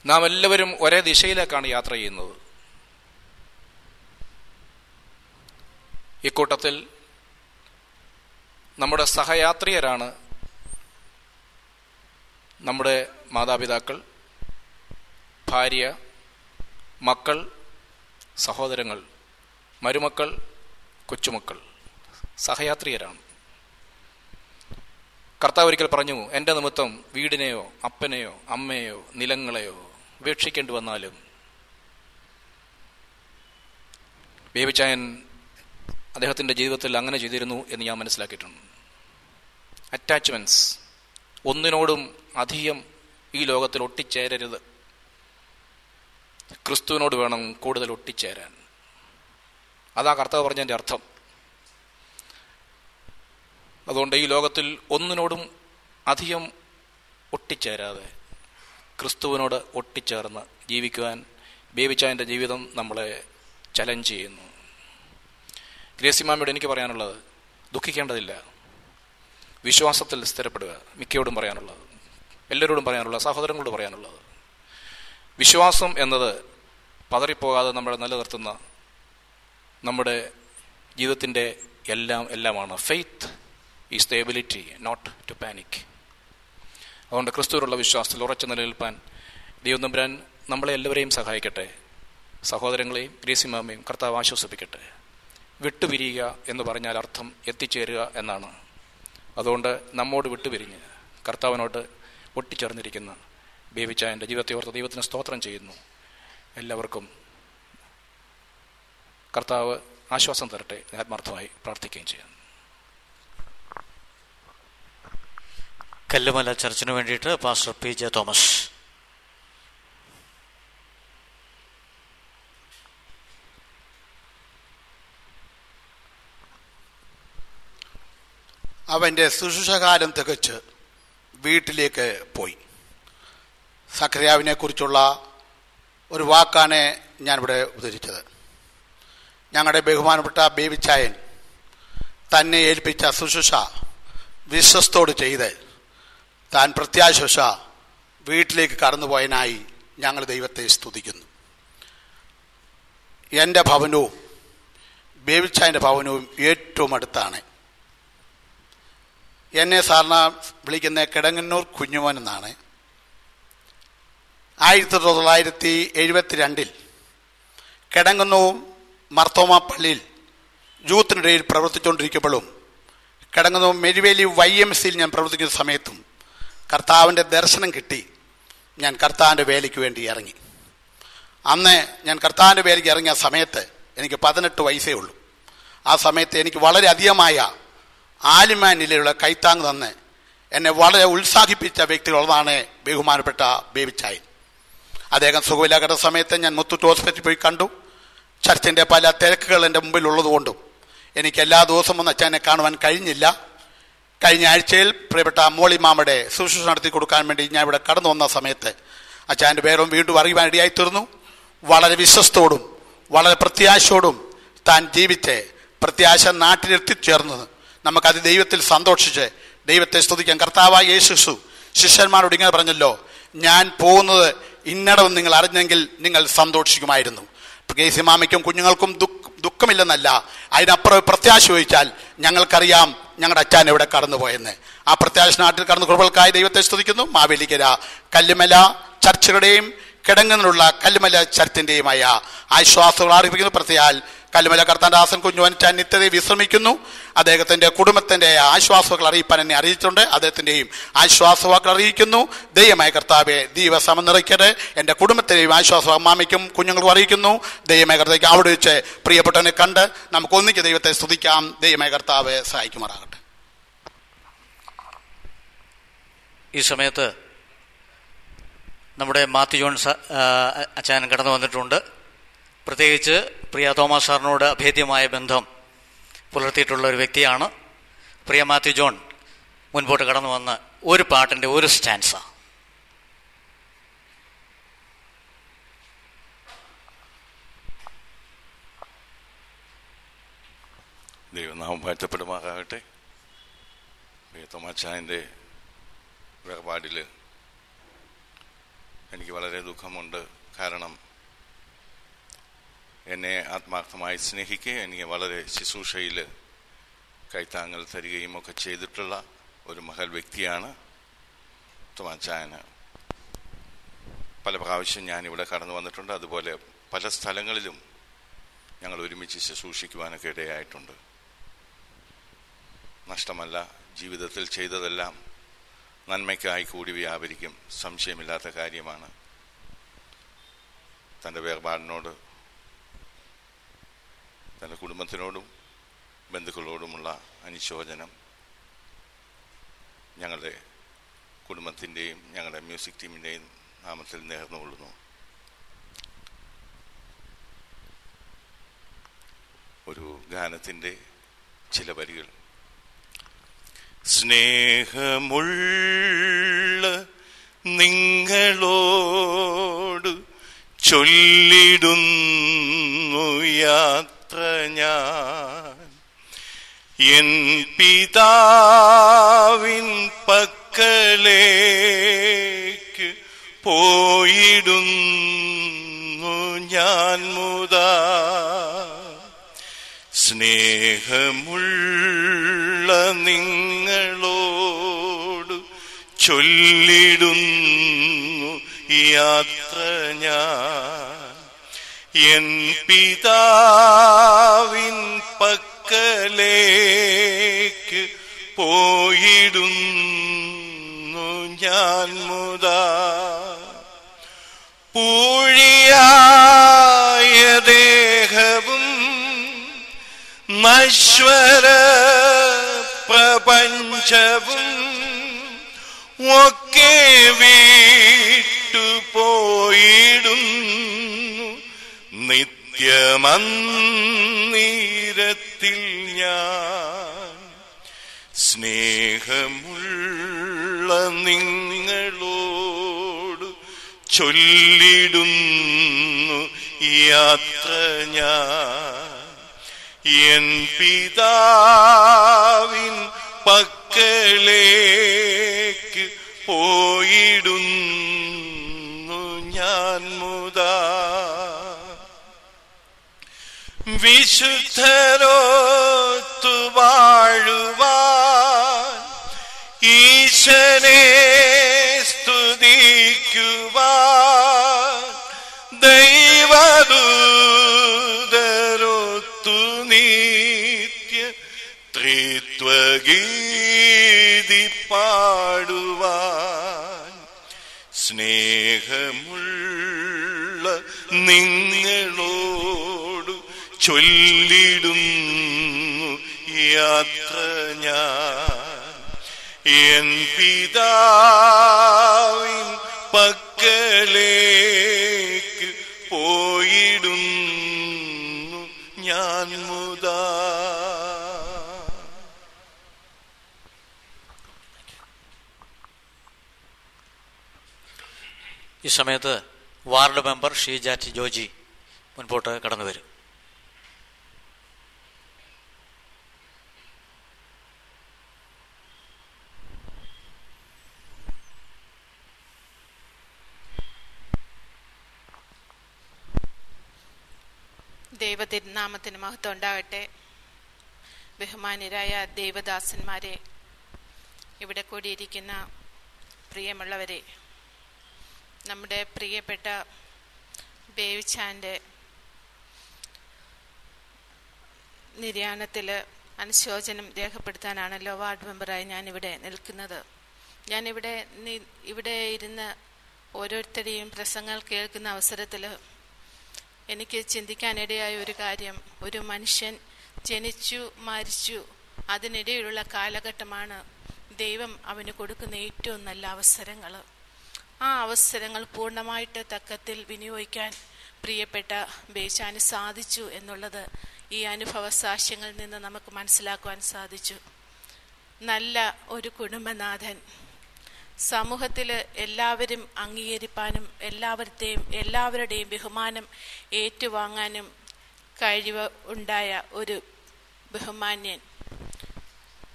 നാം എല്ലാവരും ഒരേ ദിശയിലേക്കാണ് യാത്ര ചെയ്യുന്നത്. ഇക്കൂട്ടത്തിൽ നമ്മുടെ സഹയാത്രിയരാണ് നമ്മുടെ മാതാപിതാക്കൾ ഭാര്യ മക്കൾ സഹോദരങ്ങൾ മരുമക്കൾ കൊച്ചുമക്കൾ. സഹയാത്രിയരാണ്. കർത്താവ് ഒരിക്കൽ പറഞ്ഞു എന്റെ നിമിത്തം വീടിനെയോ അപ്പനെയോ അമ്മയെയോ നിലങ്ങളെയോ ഉപേക്ഷിക്കേണ്ടി വന്നാലും ബേബിച്ചായൻ അദ്ദേഹത്തിന്റെ ജീവിതത്തിൽ അങ്ങനെ ചെയ്തിരുന്നു എന്ന് ഞാൻ മനസ്സിലാക്കിയിട്ടുണ്ട്. അറ്റാച്ച്മെന്റ്സ് ഒന്നിനോടും അധികം ഈ ലോകത്തിൽ ഒട്ടിച്ചേരരുത്. ക്രിസ്തുവിനോട് വേണം കൂടുതൽ ഒട്ടിച്ചേരാൻ. അതാ കർത്താവ് പറഞ്ഞതിന്റെ അർത്ഥം. അതുകൊണ്ട് ഈ ലോകത്തിൽ ഒന്നിനോടും അധികം ഒട്ടിച്ചേരാതെ ക്രിസ്തുവിനോട് ഒട്ടിച്ചേർന്ന് ജീവിക്കുവാൻ ബേബിച്ചായന്റെ ജീവിതം നമ്മളെ ചലഞ്ച് ചെയ്യുന്നു. ഗ്രേസിമാമയോട് എനിക്ക് പറയാനുള്ളത് ദുഃഖിക്കേണ്ടതില്ല. വിശ്വാസത്തിൽ സ്ഥിരപ്പെടുക മിക്കയോടും പറയാനുള്ളത്. എല്ലാവരോടും പറയാനുള്ളത് സഹോദരങ്ങളോട് പറയാനുള്ളത്. വിശ്വാസം എന്നത് പതറിപ്പോകാതെ നമ്മളെ നിലനിർത്തുന്ന നമ്മുടെ ജീവിതത്തിന്റെ എല്ലാം എല്ലാമാണ്. Faith is the ability not to panic അതുകൊണ്ട് ക്രിസ്തുവിലുള്ള വിശ്വാസത്തിൽ ഉറച്ചു നിലനിൽപ്പാൻ ദൈവം തമ്പുരാൻ നമ്മളെ എല്ലാവരെയും സഹായിക്കട്ടെ. സഹോദരങ്ങളെയും ഗ്രീസിമാമയും കർത്താവ് ആശ്വസിപ്പിക്കട്ടെ. വിട്ടുപിരിയുക എന്ന് പറഞ്ഞാൽ അർത്ഥം എത്തിച്ചേരുക എന്നാണ്. അതുകൊണ്ട് നമ്മോട് വിട്ടുപിരിഞ്ഞ് കർത്താവിനോട് ഒട്ടിച്ചേർന്നിരിക്കുന്ന ബേബിച്ചായന്റെ ജീവിതത്തെ ഓർത്ത് ദൈവത്തിന് സ്തോത്രം ചെയ്യുന്നു. എല്ലാവർക്കും കർത്താവ് ആശ്വാസം തരട്ടെ ആത്മാർത്ഥമായി പ്രാർത്ഥിക്കുകയും ചെയ്യുന്നു. കല്ലുമല ചർച്ചിന് വേണ്ടിയിട്ട് പാസ്റ്റർ പി ജെ തോമസ്. അവന്റെ ശുശ്രൂഷകാലം തികച്ച് വീട്ടിലേക്ക് പോയി. സഖറിയാവിനെ കുറിച്ചുള്ള ഒരു വാക്കാണ് ഞാനിവിടെ ഉദ്ധരിച്ചത്. ഞങ്ങളുടെ ബഹുമാനപ്പെട്ട ബേബിച്ചായൻ തന്നെ ഏൽപ്പിച്ച ശുശ്രൂഷ വിശ്വസ്തോട് ചെയ്ത് താൻ പ്രത്യാശുഷ വീട്ടിലേക്ക് കടന്നുപോയതിനായി ഞങ്ങൾ ദൈവത്തെ സ്തുതിക്കുന്നു. എന്റെ ഭവനവും ബേബിച്ചായന്റെ ഭവനവും ഏറ്റവും അടുത്താണ്. എന്നെ സാറിന വിളിക്കുന്ന കിടങ്ങന്നൂർ കുഞ്ഞുമോൻ എന്നാണ്. ആയിരത്തി തൊള്ളായിരത്തി എഴുപത്തി രണ്ടിൽ കിടങ്ങന്നൂർ മർത്തോമ പള്ളിയിൽ യൂത്തിനിടയിൽ പ്രവർത്തിച്ചുകൊണ്ടിരിക്കുമ്പോഴും കിടങ്ങന്നൂർ മെരുവേലി വൈ എം സിയിൽ ഞാൻ പ്രവർത്തിക്കുന്ന സമയത്തും കർത്താവിന്റെ ദർശനം കിട്ടി. ഞാൻ കർത്താവിന്റെ വേലയ്ക്ക് വേണ്ടി ഇറങ്ങി. അന്ന് ഞാൻ കർത്താവിന്റെ വേലയ്ക്ക് ഇറങ്ങിയ സമയത്ത് എനിക്ക് പതിനെട്ട് വയസ്സേ ഉള്ളൂ. ആ സമയത്ത് എനിക്ക് വളരെ അധികമായ ആലിമാനിലുള്ള കൈത്താങ് തന്ന് എന്നെ വളരെ ഉത്സാഹിപ്പിച്ച വ്യക്തികളാണ് ബഹുമാനപ്പെട്ട ബേബിച്ചായൻ അദ്ദേഹം സുഖമില്ലാത്ത സമയത്ത് ഞാൻ മുത്തൂറ്റ് ഹോസ്പിറ്റലിൽ പോയി കണ്ടു. ചർച്ചിന്റെ പല തിരക്കുകൾ എന്റെ മുമ്പിൽ ഉള്ളതുകൊണ്ടും എനിക്ക് എല്ലാ ദിവസവും ഒന്ന് അച്ഛനെ കാണുവാൻ കഴിഞ്ഞില്ല. കഴിഞ്ഞ ആഴ്ചയിൽ പ്രിയപ്പെട്ട മോളിമാമയുടെ ശുശ്രൂഷ നടത്തി കൊടുക്കാൻ വേണ്ടി ഞാൻ ഇവിടെ കടന്നു വന്ന സമയത്ത് അച്ഛന്റെ പേരും വീണ്ടും അറിയുവാൻ ഇടയായി തീർന്നു. വളരെ വിശ്വസ്തോടും വളരെ പ്രത്യാശയോടും താൻ ജീവിച്ച് പ്രത്യാശ നാട്ടിലെത്തിച്ചേർന്നത് നമുക്കത് ദൈവത്തിൽ സന്തോഷിച്ച് ദൈവത്തെ സ്തുതിക്കാം. കർത്താവായ യേശുസു ശിഷ്യന്മാരോട് ഇങ്ങനെ പറഞ്ഞല്ലോ ഞാൻ പോകുന്നത് ഇന്നടവും നിങ്ങൾ അറിഞ്ഞെങ്കിൽ നിങ്ങൾ സന്തോഷിക്കുമായിരുന്നു. കേസി മാമയ്ക്കും കുഞ്ഞുങ്ങൾക്കും ദുഃഖ ദുഃഖമില്ലെന്നല്ല. അതിനപ്പുറം പ്രത്യാശ ചോദിച്ചാൽ ഞങ്ങൾക്കറിയാം ഞങ്ങളുടെ അച്ഛൻ എവിടെ കടന്നുപോയെന്ന്. ആ പ്രത്യാശ നാട്ടിൽ കടന്നു കുറുകൾക്കായി ദൈവത്തെ സ്തുതിക്കുന്നു. മാവേലിക്കര കല്ലുമല ചർച്ചുകളുടെയും കിടങ്ങുന്നുള്ള കല്ലുമല ചർച്ചിന്റെയുമായ ആശ്വാസങ്ങൾ അറിയിപ്പിക്കുന്ന പ്രത്യാൽ കല്ലുമല കർത്താൻദാസൻ കുഞ്ഞുവൻ നിത്യതയെ വിശ്രമിക്കുന്നു. അദ്ദേഹത്തിന്റെ കുടുംബത്തിന്റെ ആശ്വാസങ്ങൾ അറിയിപ്പാൻ എന്നെ അറിയിച്ചിട്ടുണ്ട്. അദ്ദേഹത്തിന്റെയും ആശ്വാസവാക്കൾ അറിയിക്കുന്നു. ദൈവമായ കർത്താവെ ദൈവസമം നിറയ്ക്കട്ടെ. എന്റെ കുടുംബത്തിനെയും ആശ്വാസ അമ്മാമയ്ക്കും കുഞ്ഞുങ്ങൾക്കും അറിയിക്കുന്നു. ദൈവമായ കർത്താവ് അവിടെ വെച്ച് പ്രിയപ്പെട്ടവനെ കണ്ട് നമുക്ക് ഒന്നിച്ച് ദൈവത്തെ സ്തുതിക്കാം. ദൈവമായ കർത്താവ് സഹായിക്കുമാറാകട്ടെ. ഈ സമയത്ത് നമ്മുടെ മാത്യു ജോൺ അച്ഛൻ കടന്നു വന്നിട്ടുണ്ട്. പ്രത്യേകിച്ച് പ്രിയ തോമസ് സാറിനോട് അഭേദ്യമായ ബന്ധം പുലർത്തിയിട്ടുള്ള ഒരു വ്യക്തിയാണ്. പ്രിയ മാത്യു ജോൺ മുൻപോട്ട് കടന്നു വന്ന് ഒരു പാട്ടിന്റെ ഒരു സ്റ്റാൻസ. ദൈവനാമം വാഴ്ത്തപ്പെടുമാറാകട്ടെ തോമാച്ചായന്റെ വേർപാടിൽ എനിക്ക് വളരെ ദുഃഖമുണ്ട്. കാരണം എന്നെ ആത്മാർത്ഥമായി സ്നേഹിക്കുകയും എനിക്ക് വളരെ ശുശ്രൂഷയിൽ കൈത്താങ്ങൽ തരികയും ഒക്കെ ചെയ്തിട്ടുള്ള ഒരു മഹൽ വ്യക്തിയാണ് തുമാച്ചായന് പല പ്രാവശ്യം ഞാനിവിടെ കടന്നു വന്നിട്ടുണ്ട്. അതുപോലെ പല സ്ഥലങ്ങളിലും ഞങ്ങൾ ഒരുമിച്ച് ശുശ്രൂഷിക്കുവാനൊക്കെ ഇടയായിട്ടുണ്ട്. നഷ്ടമല്ല ജീവിതത്തിൽ ചെയ്തതെല്ലാം നന്മയ്ക്കായി കൂടി വ്യാപരിക്കും. സംശയമില്ലാത്ത കാര്യമാണ്. തന്റെ വേർപാടിനോട് തന്റെ കുടുംബത്തിനോടും ബന്ധുക്കളോടുമുള്ള അനുശോചനം ഞങ്ങളുടെ കുടുംബത്തിന്റെയും ഞങ്ങളുടെ മ്യൂസിക് ടീമിന്റെയും നാമത്തിൽ നേർന്നുകൊള്ളുന്നു. ഒരു ഗാനത്തിന്റെ ചില വരികൾ. സ്നേഹമുള്ള നിങ്ങളോട് ചൊല്ലിടുന്നു യാത്ര ഞാൻ. എൻ പിതാവിൻ പക്കലേക്ക് പോയിടുന്നു ഞാൻ മുതാ. സ്നേഹമുള്ള നിങ്ങളോട് ചൊല്ലിടുന്നു യാത്ര ഞാൻ. എൻ പിതാവിൻ പക്കലേക്ക് പോയിടുന്നു ഞാൻ മുത. പൂഴിയായ ദേഹവും നശ്വര പ്രപഞ്ചവും ഒക്കെ വിട്ടു പോയിടുന്നു നിത്യമന്നീരത്തിൽ ഞാൻ സ്നേഹമുള്ള നിങ്ങളോട് ചൊല്ലിടുന്നു യാത്ര ഞാൻ. എൻ പിതാവിൻ പക്കലേക്ക് പോയിടുന്നു ഞാൻ മുതാ വിശുദ്ധരോത്തു വാഴുവാൻ ഈശനെ സ്തുതിക്കുവാൻ ദൈവദൂതരൊത്തു നിത്യ ത്രിത്വഗീതി പാടുവാൻ സ്നേഹമുള്ള നിങ്ങളോട് ചൊല്ലിടുന്നു യാത്ര ഞാൻ. എൻ പിതാവിൻ പക്കലേക്ക് പോയിടുന്നു ഞാൻ മുതാ. ഈ സമയത്ത് വാർഡ് മെമ്പർ ഷീജാറ്റ് ജോജി മുൻപോട്ട് കടന്നു വരും. ദൈവതിരുനാമത്തിന് മഹത്വം ഉണ്ടാകട്ടെ ബഹുമാനരായ ദൈവദാസന്മാരെ ഇവിടെ കൂടിയിരിക്കുന്ന പ്രിയമുള്ളവരെ നമ്മുടെ പ്രിയപ്പെട്ട ബേവിച്ചാന്റെ നിര്യാണത്തിൽ അനുശോചനം രേഖപ്പെടുത്താനാണല്ലോ വാർഡ് മെമ്പറായി ഞാനിവിടെ നിൽക്കുന്നത്. ഞാനിവിടെ ഇവിടെ ഇരുന്ന് ഓരോരുത്തരെയും പ്രസംഗങ്ങൾ കേൾക്കുന്ന അവസരത്തിൽ എനിക്ക് ചിന്തിക്കാനിടയായ ഒരു കാര്യം. ഒരു മനുഷ്യൻ ജനിച്ചു മരിച്ചു അതിനിടയിലുള്ള കാലഘട്ടമാണ് ദൈവം അവന് കൊടുക്കുന്ന ഏറ്റവും നല്ല അവസരങ്ങൾ. ആ അവസരങ്ങൾ പൂർണമായിട്ട് തക്കത്തിൽ വിനിയോഗിക്കാൻ പ്രിയപ്പെട്ട ബേശാന് സാധിച്ചു എന്നുള്ളത് ഈ അനുഭവ സാക്ഷ്യങ്ങളിൽ നിന്ന് നമുക്ക് മനസ്സിലാക്കുവാൻ സാധിച്ചു. നല്ല ഒരു കുടുംബനാഥൻ സമൂഹത്തിൽ എല്ലാവരും അംഗീകരിപ്പാനും എല്ലാവരുടെയും എല്ലാവരുടെയും ബഹുമാനം ഏറ്റുവാങ്ങാനും കഴിവ് ഉണ്ടായ ഒരു ബഹുമാന്യൻ.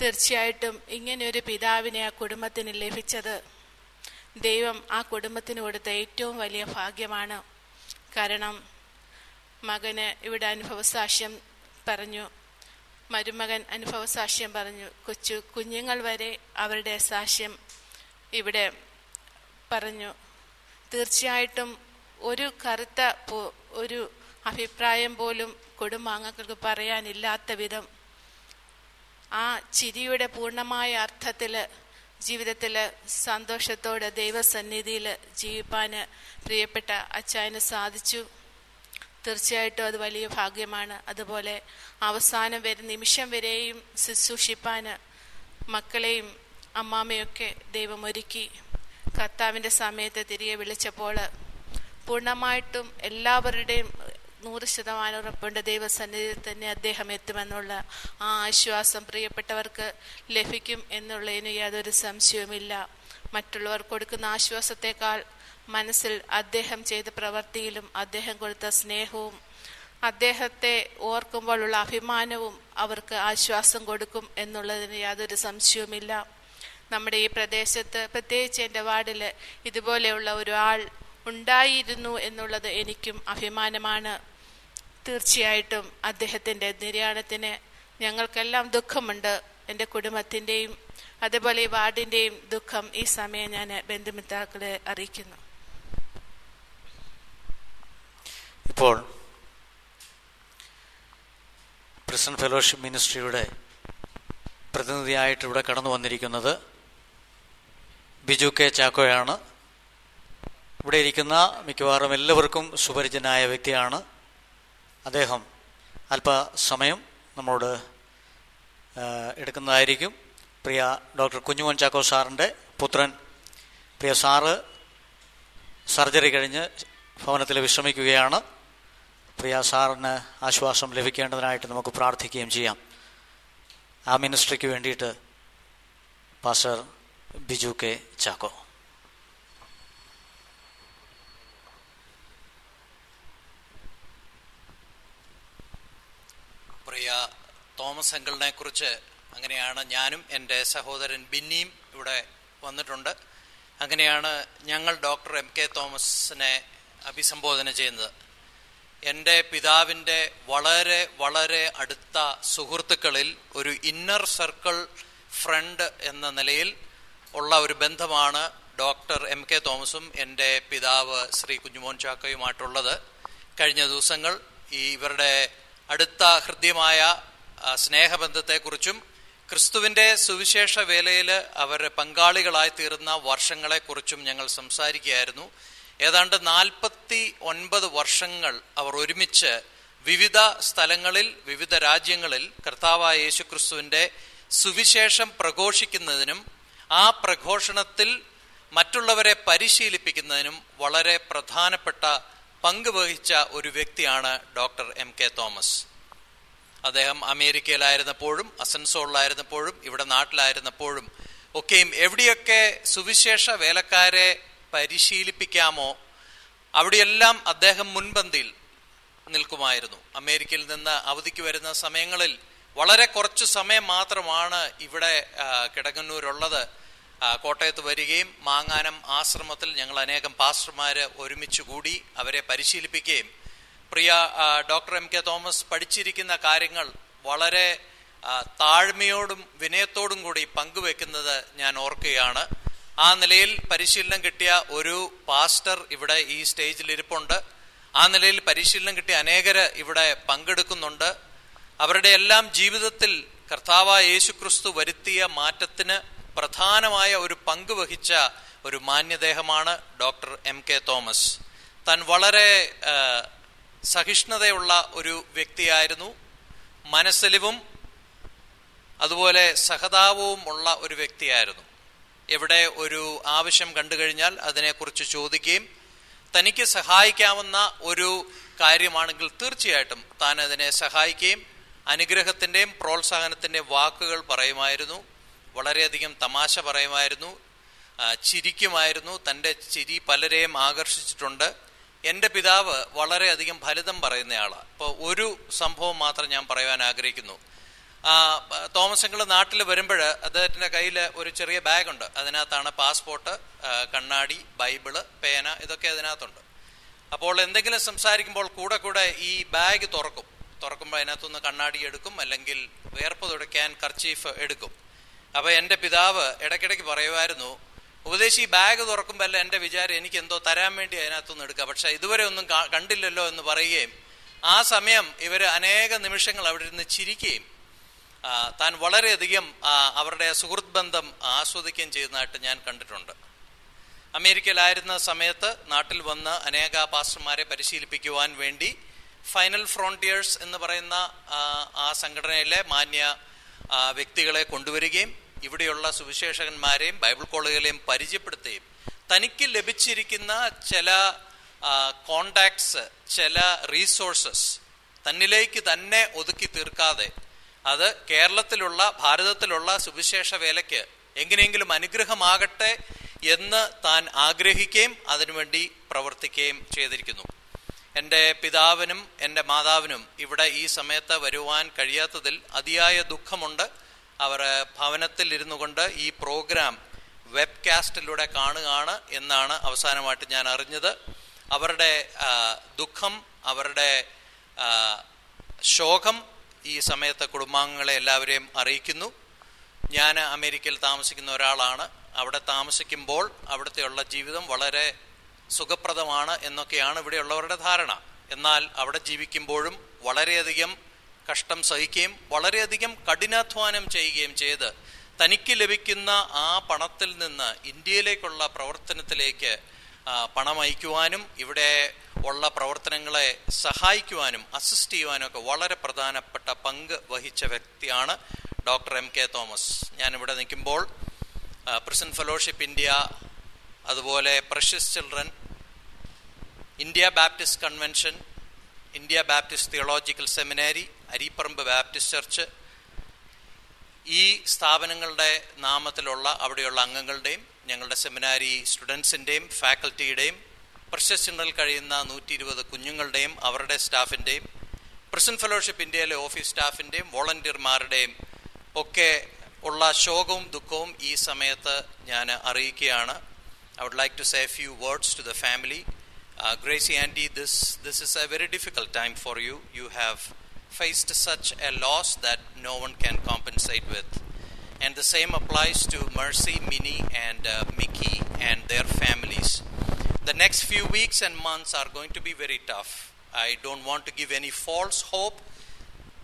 തീർച്ചയായിട്ടും ഇങ്ങനെയൊരു പിതാവിനെ ആ കുടുംബത്തിന് ലഭിച്ചത് ദൈവം ആ കുടുംബത്തിന് കൊടുത്ത ഏറ്റവും വലിയ ഭാഗ്യമാണ്. കാരണം മകന് ഇവിടെ അനുഭവസാക്ഷ്യം പറഞ്ഞു മരുമകൻ അനുഭവസാക്ഷ്യം പറഞ്ഞു കൊച്ചു കുഞ്ഞുങ്ങൾ വരെ അവരുടെ സാക്ഷ്യം ഇവിടെ പറഞ്ഞു തീർച്ചയായിട്ടും ഒരു കറുത്ത ഒരു അഭിപ്രായം പോലും കൊടുമാങ്ങകൾക്ക് പറയാനില്ലാത്ത വിധം ആ ചിരിയുടെ പൂർണമായ അർത്ഥത്തിൽ ജീവിതത്തിൽ സന്തോഷത്തോടെ ദൈവസന്നിധിയിൽ ജീവിപ്പാൻ പ്രിയപ്പെട്ട അച്ചായന് സാധിച്ചു. തീർച്ചയായിട്ടും അത് വലിയ ഭാഗ്യമാണ്. അതുപോലെ അവസാനം വരെ നിമിഷം വരെയും ശുശ്രൂഷിപ്പാൻ മക്കളെയും അമ്മാമയൊക്കെ ദൈവം ഒരുക്കി കർത്താവിന്റെ സമയത്ത് തിരികെ വിളിച്ചപ്പോൾ പൂർണമായിട്ടും എല്ലാവരുടെയും നൂറ് ശതമാനം ഉറപ്പുണ്ട്. ദൈവസന്നിധിയിൽ തന്നെ അദ്ദേഹം എത്തുമെന്നുള്ള ആ ആശ്വാസം പ്രിയപ്പെട്ടവർക്ക് ലഭിക്കും എന്നുള്ളതിന് യാതൊരു സംശയവുമില്ല. മറ്റുള്ളവർ കൊടുക്കുന്ന ആശ്വാസത്തെക്കാൾ മനസ്സിൽ അദ്ദേഹം ചെയ്ത പ്രവൃത്തിയിലും അദ്ദേഹം കൊടുത്ത സ്നേഹവും അദ്ദേഹത്തെ ഓർക്കുമ്പോഴുള്ള അഭിമാനവും അവർക്ക് ആശ്വാസം കൊടുക്കും എന്നുള്ളതിന് യാതൊരു സംശയവുമില്ല. നമ്മുടെ ഈ പ്രദേശത്ത് പ്രത്യേകിച്ച് എന്റെ വാർഡിൽ ഇതുപോലെയുള്ള ഒരാൾ ഉണ്ടായിരുന്നു എന്നുള്ളത് എനിക്കും അഭിമാനമാണ്. തീർച്ചയായിട്ടും അദ്ദേഹത്തിന്റെ നിര്യാണത്തിന് ഞങ്ങൾക്കെല്ലാം ദുഃഖമുണ്ട്. എന്റെ കുടുംബത്തിന്റെയും അതുപോലെ ഈ വാർഡിന്റെയും ദുഃഖം ഈ സമയം ഞാൻ ബന്ധുമിത്രാക്കളെ അറിയിക്കുന്നു. ഇപ്പോൾ പ്രസൻ ഫെലോഷിപ്പ് മിനിസ്ട്രിയുടെ പ്രതിനിധിയായിട്ട് ഇവിടെ കടന്നു വന്നിരിക്കുന്നത് ബിജു കെ ചാക്കോയാണ്. ഇവിടെ ഇരിക്കുന്ന മിക്കവാറും എല്ലാവർക്കും സുപരിചിതനായ വ്യക്തിയാണ് അദ്ദേഹം. അല്പസമയം നമ്മോട് ആ, എടുക്കുന്നതായിരിക്കും. പ്രിയ ഡോക്ടർ കുഞ്ഞുമോൻ ചാക്കോ സാറിന്റെ പുത്രൻ. പ്രിയ സാറ് സർജറി കഴിഞ്ഞ് ഭവനത്തിൽ വിശ്രമിക്കുകയാണ്. പ്രിയ സാറിന് ആശ്വാസം ലഭിക്കേണ്ടതിനായിട്ട് നമുക്ക് പ്രാർത്ഥിക്കുകയും ചെയ്യാം. ആ മിനിസ്ട്രിക്ക് വേണ്ടിയിട്ട് പാസ്റ്റർ ബിജു കെ ചാക്കോ. പ്രിയ തോമസ് അങ്കിളിനെ കുറിച്ച് അങ്ങനെയാണ് ഞാനും എന്റെ സഹോദരൻ ബിന്നിയും ഇവിടെ വന്നിട്ടുണ്ട്. അങ്ങനെയാണ് ഞങ്ങൾ ഡോക്ടർ എം കെ തോമസിനെ അഭിസംബോധന ചെയ്യുന്നത്. എന്റെ പിതാവിന്റെ വളരെ വളരെ അടുത്ത സുഹൃത്തുക്കളിൽ ഒരു ഇന്നർ സർക്കിൾ ഫ്രണ്ട് എന്ന നിലയിൽ ഉള്ള ഒരു ബന്ധമാണ് ഡോക്ടർ എം കെ തോമസും എന്റെ പിതാവ് ശ്രീ കുഞ്ഞുമോൻ ചാക്കയുമായിട്ടുള്ളത്. കഴിഞ്ഞ ദിവസങ്ങൾ ഈ ഇവരുടെ അടുത്ത ഹൃദ്യമായ സ്നേഹബന്ധത്തെക്കുറിച്ചും ക്രിസ്തുവിന്റെ സുവിശേഷ വേലയിൽ അവർ പങ്കാളികളായി തീർന്ന വർഷങ്ങളെക്കുറിച്ചും ഞങ്ങൾ സംസാരിക്കുകയായിരുന്നു. ഏതാണ്ട് നാൽപ്പത്തി ഒൻപത് വർഷങ്ങൾ അവർ ഒരുമിച്ച് വിവിധ സ്ഥലങ്ങളിൽ വിവിധ രാജ്യങ്ങളിൽ കർത്താവായ യേശുക്രിസ്തുവിന്റെ സുവിശേഷം പ്രഘോഷിക്കുന്നതിനും ആ പ്രഘോഷണത്തിൽ മറ്റുള്ളവരെ പരിശീലിപ്പിക്കുന്നതിനും വളരെ പ്രധാനപ്പെട്ട പങ്ക് വഹിച്ച ഒരു വ്യക്തിയാണ് ഡോക്ടർ എം കെ തോമസ്. അദ്ദേഹം അമേരിക്കയിലായിരുന്നപ്പോഴും അസൻസോളിലായിരുന്നപ്പോഴും ഇവിടെ നാട്ടിലായിരുന്നപ്പോഴും ഒക്കെയും എവിടെയൊക്കെ സുവിശേഷ വേലക്കാരെ പരിശീലിപ്പിക്കാമോ അവിടെയെല്ലാം അദ്ദേഹം മുൻപന്തിയിൽ നിൽക്കുമായിരുന്നു. അമേരിക്കയിൽ നിന്ന് അവധിക്ക് വരുന്ന സമയങ്ങളിൽ വളരെ കുറച്ച് സമയം മാത്രമാണ് ഇവിടെ കിടങ്ങന്നൂരുള്ളത്. കോട്ടയത്ത് വരികയും മാങ്ങാനം ആശ്രമത്തിൽ ഞങ്ങൾ അനേകം പാസ്റ്റർമാര് ഒരുമിച്ച് കൂടി അവരെ പരിശീലിപ്പിക്കുകയും പ്രിയ ഡോക്ടർ എം കെ തോമസ് പഠിച്ചിരിക്കുന്ന കാര്യങ്ങൾ വളരെ താഴ്മയോടും വിനയത്തോടും കൂടി പങ്കുവെക്കുന്നത് ഞാൻ ഓർക്കുകയാണ്. ആ നിലയിൽ പരിശീലനം കിട്ടിയ ഒരു പാസ്റ്റർ ഇവിടെ ഈ സ്റ്റേജിൽ ഇരിപ്പുണ്ട് ആ നിലയിൽ പരിശീലനം കിട്ടിയ അനേകര് ഇവിടെ പങ്കെടുക്കുന്നുണ്ട്. അവരുടെ എല്ലാം ജീവിതത്തിൽ കർത്താവായ യേശുക്രിസ്തു വരുത്തിയ മാറ്റത്തിന് പ്രധാനമായ ഒരു പങ്ക് വഹിച്ച ഒരു മാന്യദേഹമാണ് ഡോക്ടർ എം കെ തോമസ്. താൻ വളരെ സഹിഷ്ണുതയുള്ള ഒരു വ്യക്തിയായിരുന്നു. മനസ്സലിവും അതുപോലെ സഹതാവവും ഉള്ള ഒരു വ്യക്തിയായിരുന്നു. എവിടെ ഒരു ആവശ്യം കണ്ടു കഴിഞ്ഞാൽ അതിനെക്കുറിച്ച് ചോദിക്കുകയും തനിക്ക് സഹായിക്കാവുന്ന ഒരു കാര്യമാണെങ്കിൽ തീർച്ചയായിട്ടും താൻ അതിനെ സഹായിക്കുകയും അനുഗ്രഹത്തിന്റെയും പ്രോത്സാഹനത്തിന്റെയും വാക്കുകൾ പറയുമായിരുന്നു. വളരെയധികം തമാശ പറയുമായിരുന്നു. ചിരിക്കുമായിരുന്നു. തന്റെ ചിരി പലരെയും ആകർഷിച്ചിട്ടുണ്ട്. എന്റെ പിതാവ് വളരെയധികം ഫലിതം പറയുന്നയാളാണ് അപ്പോൾ ഒരു സംഭവം മാത്രം ഞാൻ പറയാൻ ആഗ്രഹിക്കുന്നു. തോമസ് നാട്ടിൽ വരുമ്പോൾ അദ്ദേഹത്തിന്റെ കയ്യിൽ ഒരു ചെറിയ ബാഗുണ്ട്. അതിനകത്താണ് പാസ്പോർട്ട് കണ്ണാടി ബൈബിൾ പേന ഇതൊക്കെ അതിനകത്തുണ്ട്. അപ്പോൾ എന്തെങ്കിലും സംസാരിക്കുമ്പോൾ കൂടെ കൂടെ ഈ ബാഗ് തുറക്കും. തുറക്കുമ്പോൾ അതിനകത്തുനിന്ന് കണ്ണാടി എടുക്കും അല്ലെങ്കിൽ വേർപ്പ് തുടയ്ക്കാൻ കർച്ചീഫ് എടുക്കും. അപ്പോൾ എന്റെ പിതാവ് ഇടയ്ക്കിടയ്ക്ക് പറയുമായിരുന്നു ഉപദേശി ബാഗ് തുറക്കുമ്പോൾ അല്ല എന്റെ വിചാരം എനിക്ക് എന്തോ തരാൻ വേണ്ടി അതിനകത്തുനിന്ന് എടുക്കുക പക്ഷേ ഇതുവരെ ഒന്നും കണ്ടില്ലല്ലോ എന്ന് പറയുകയും ആ സമയം ഇവർ അനേക നിമിഷങ്ങൾ അവിടെ ഇരുന്ന് ചിരിക്കുകയും താൻ വളരെയധികം അവരുടെ സുഹൃത്ത് ബന്ധം ആസ്വദിക്കുകയും ചെയ്യുന്നതായിട്ട് ഞാൻ കണ്ടിട്ടുണ്ട്. അമേരിക്കയിലായിരുന്ന സമയത്ത് നാട്ടിൽ വന്ന് അനേക പാസ്റ്റർമാരെ പരിശീലിപ്പിക്കുവാൻ വേണ്ടി ഫൈനൽ ഫ്രോണ്ടിയേഴ്സ് എന്ന് പറയുന്ന ആ, സംഘടനയിലെ മാന്യ വ്യക്തികളെ കൊണ്ടുവരികയും ഇവിടെയുള്ള സുവിശേഷകന്മാരെയും ബൈബിൾ കോളേജുകളെയും പരിചയപ്പെടുത്തുകയും തനിക്ക് ലഭിച്ചിരിക്കുന്ന ചില കോണ്ടാക്ട്സ് ചില റീസോഴ്സസ് തന്നിലേക്ക് തന്നെ ഒതുക്കി തീർക്കാതെ അത് കേരളത്തിലുള്ള ഭാരതത്തിലുള്ള സുവിശേഷ വേലയ്ക്ക് എങ്ങനെയെങ്കിലും അനുഗ്രഹമാകട്ടെ എന്ന് താൻ ആഗ്രഹിക്കുകയും അതിനുവേണ്ടി പ്രവർത്തിക്കുകയും ചെയ്തിരിക്കുന്നു. എന്റെ പിതാവിനും എന്റെ മാതാവിനും ഇവിടെ ഈ സമയത്ത് വരുവാൻ കഴിയാത്തതിൽ അതിയായ ദുഃഖമുണ്ട്. അവർ ഭവനത്തിൽ ഇരുന്നു കൊണ്ട് ഈ പ്രോഗ്രാം വെബ്കാസ്റ്റിലൂടെ കാണുകയാണ് എന്നാണ് അവസാനമായിട്ട് ഞാൻ അറിഞ്ഞത്. അവരുടെ ദുഃഖം അവരുടെ ശോകം ഈ സമയത്തെ കുടുംബാംഗങ്ങളെ എല്ലാവരെയും അറിയിക്കുന്നു. ഞാൻ അമേരിക്കയിൽ താമസിക്കുന്ന ഒരാളാണ്. അവിടെ താമസിക്കുമ്പോൾ അവിടുത്തെയുള്ള ജീവിതം വളരെ സുഖപ്രദമാണ് എന്നൊക്കെയാണ് ഇവിടെയുള്ളവരുടെ ധാരണ. എന്നാൽ അവിടെ ജീവിക്കുമ്പോഴും വളരെയധികം കഷ്ടം സഹിക്കുകയും വളരെയധികം കഠിനാധ്വാനം ചെയ്യുകയും ചെയ്ത് തനിക്ക് ലഭിക്കുന്ന ആ പണത്തിൽ നിന്ന് ഇന്ത്യയിലേക്കുള്ള പ്രവർത്തനത്തിലേക്ക് പണം അയക്കുവാനും ഇവിടെ ഉള്ള പ്രവർത്തനങ്ങളെ സഹായിക്കുവാനും അസിസ്റ്റ് ചെയ്യുവാനും ഒക്കെ വളരെ പ്രധാനപ്പെട്ട പങ്ക് വഹിച്ച വ്യക്തിയാണ് ഡോക്ടർ എം കെ തോമസ്. ഞാനിവിടെ നിൽക്കുമ്പോൾ പ്രിസൺ ഫെലോഷിപ്പ് ഇന്ത്യ അതുപോലെ precious children India Baptist convention India Baptist theological seminary Aripparambu Baptist church ഈ സ്ഥാപനങ്ങളുടെ നാമത്തിലുള്ള അവിടെയുള്ള അംഗങ്ങളുടെയും ഞങ്ങളുടെ സെമിനാരി സ്റ്റുഡൻസിന്റെയും ഫാക്കൽറ്റിയുടെയും പ്രശസ്തങ്ങളിൽ കഴിയുന്ന നൂറ്റി ഇരുപത് കുഞ്ഞുങ്ങളുടെയും അവരുടെ സ്റ്റാഫിന്റെയും പ്രസന്റ് ഫെലോഷിപ്പ് ഇന്ത്യയിലെ ഓഫീസ് സ്റ്റാഫിന്റെയും വോളണ്ടിയർമാരുടെയും ഒക്കെ ഉള്ള ശോകവും ദുഃഖവും ഈ സമയത്ത് ഞാൻ അറിയിക്കുകയാണ്. I would like to say a few words to the family. Uh, Gracie Andy, this, this is a very difficult time for you. You have faced such a loss that no one can compensate with. And the same applies to Mercy, Minnie, and uh, Mickey and their families. The next few weeks and months are going to be very tough. I don't want to give any false hope.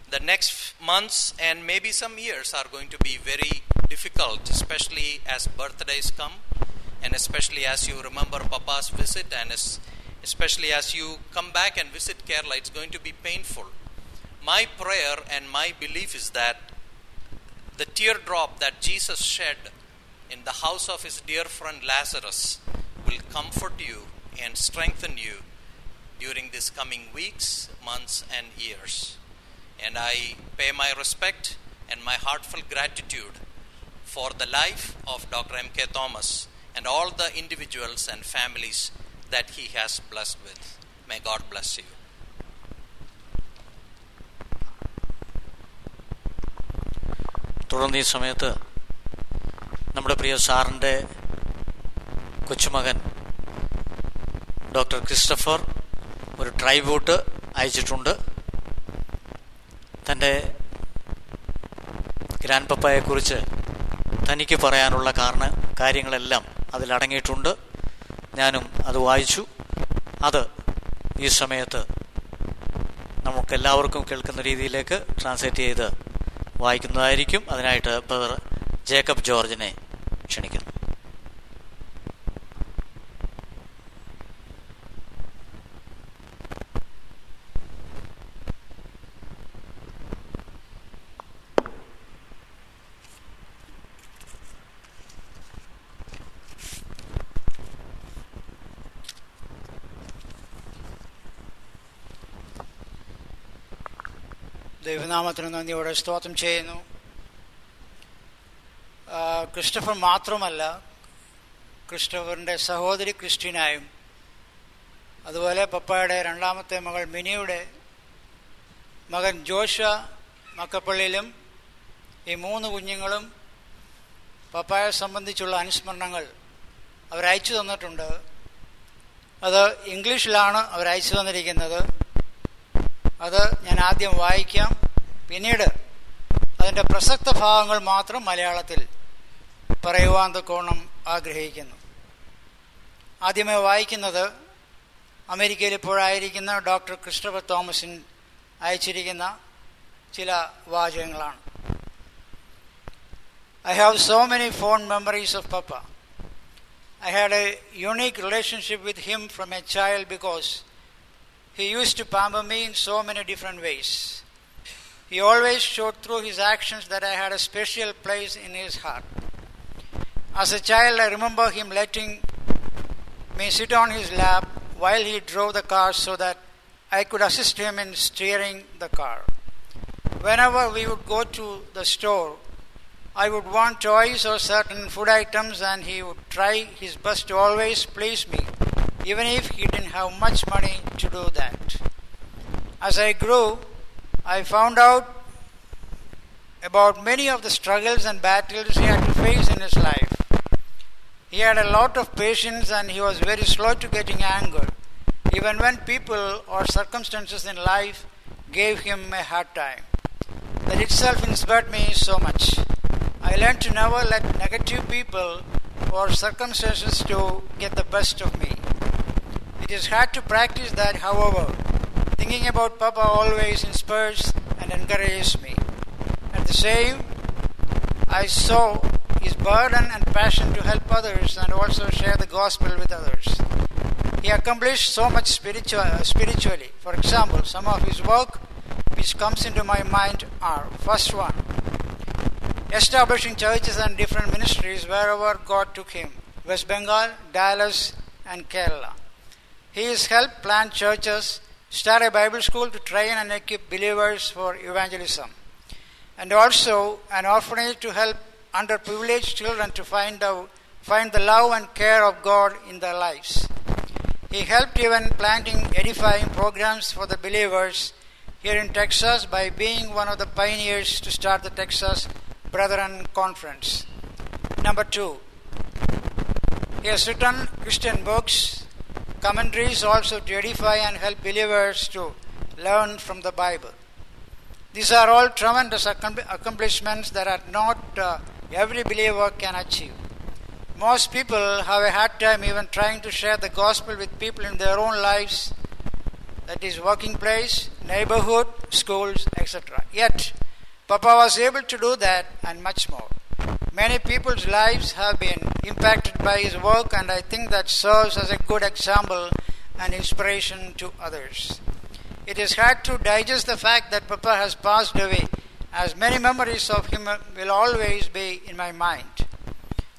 The next months and maybe some years are going to be very difficult, especially as birthdays come and especially as you remember Papa's visit, and es- especially as you come back and visit Kerala, it's going to be painful my prayer and my belief is that the teardrop that Jesus shed in the house of his dear friend Lazarus will comfort you and strengthen you during these coming weeks, months, and years. And I pay my respect and my heartfelt gratitude for the life of Dr. M.K. Thomas and all the individuals and families that he has blessed with. May God bless you. തുടർന്ന് ഈ സമയത്ത് നമ്മുടെ പ്രിയ സാറിന്റെ കൊച്ചുമകൻ doctor Christopher ഒരു tribute അയച്ചിട്ടുണ്ട് തന്റെ ഗ്രാൻഡ് പപ്പയെക്കുറിച്ച് തനിക്ക് പറയാനുള്ള കാരണ കാര്യങ്ങളെല്ലാം അതിലടങ്ങിയിട്ടുണ്ട്. ഞാനും അത് വായിച്ചു. അത് ഈ സമയത്ത് നമുക്കെല്ലാവർക്കും കേൾക്കുന്ന രീതിയിലേക്ക് ട്രാൻസ്ലേറ്റ് ചെയ്ത് വായിക്കുന്നതായിരിക്കും. അതിനായിട്ട് ബ്രദർ ജേക്കബ് ജോർജിനെ ക്ഷണിക്കുന്നു. ദൈവനാമത്തിന് നന്ദിയോടെ സ്തോത്രം ചെയ്യുന്നു. ക്രിസ്റ്റഫർ മാത്രമല്ല ക്രിസ്റ്റഫറിന്റെ സഹോദരി ക്രിസ്റ്റീനായും അതുപോലെ പപ്പായുടെ രണ്ടാമത്തെ മകൾ മിനിയുടെ മകൻ ജോഷ മക്കപ്പള്ളിയിലും ഈ മൂന്ന് കുഞ്ഞുങ്ങളും പപ്പായെ സംബന്ധിച്ചുള്ള അനുസ്മരണങ്ങൾ അവരയച്ചു തന്നിട്ടുണ്ട്. അത് ഇംഗ്ലീഷിലാണ് അവരയച്ചു തന്നിരിക്കുന്നത്. അത് ഞാൻ ആദ്യം വായിക്കാം. പിന്നീട് അതിന്റെ പ്രസക്ത ഭാഗങ്ങൾ മാത്രം മലയാളത്തിൽ പറയുവാൻ തക്കോണം ആഗ്രഹിക്കുന്നു. ആദ്യമേ വായിക്കുന്നത് അമേരിക്കയിൽ ഇപ്പോഴായിരിക്കുന്ന ഡോക്ടർ ക്രിസ്റ്റഫർ തോമസിൻ അയച്ചിരിക്കുന്ന ചില വാചകങ്ങളാണ്. I have so many fond memories of papa I had a unique relationship with him from a child because he used to pamper me in so many different ways. He always showed through his actions that I had a special place in his heart. As a child, I remember him letting me sit on his lap while he drove the car so that I could assist him in steering the car. Whenever we would go to the store, I would want toys or certain food items, and he would try his best to always please me, even if he didn't have much money to do that. As I grew, I found out about many of the struggles and battles he had to face in his life. He had a lot of patience and he was very slow to getting angry, even when people or circumstances in life gave him a hard time. That itself inspired me so much. I learned to never let negative people or circumstances to get the best of me. It is hard to practice that, however. Thinking about Papa always inspires and encourages me. At the same, I saw his burden and passion to help others and also share the gospel with others. He accomplished so much spiritual, uh, spiritually. For example, some of his work which comes into my mind are first one, establishing churches and different ministries wherever God took him West Bengal, Dallas, and Kerala. He has helped plant churches, start a Bible school to train and equip believers for evangelism, and also an orphanage to help underprivileged children to find out find the love and care of God in their lives. He helped even planting edifying programs for the believers here in Texas by being one of the pioneers to start the Texas Brethren Conference. Number two, he has written Christian books, commentaries also to edify and help believers to learn from the Bible. These are all tremendous accomplishments that are not uh, every believer can achieve. Most people have a hard time even trying to share the gospel with people in their own lives, that is, working place, neighborhood, schools, etc. Yet, Papa was able to do that and much more. Many people's lives have been impacted by his work, and I think that serves as a good example and inspiration to others. It is hard to digest the fact that Papa has passed away, as many memories of him will always be in my mind.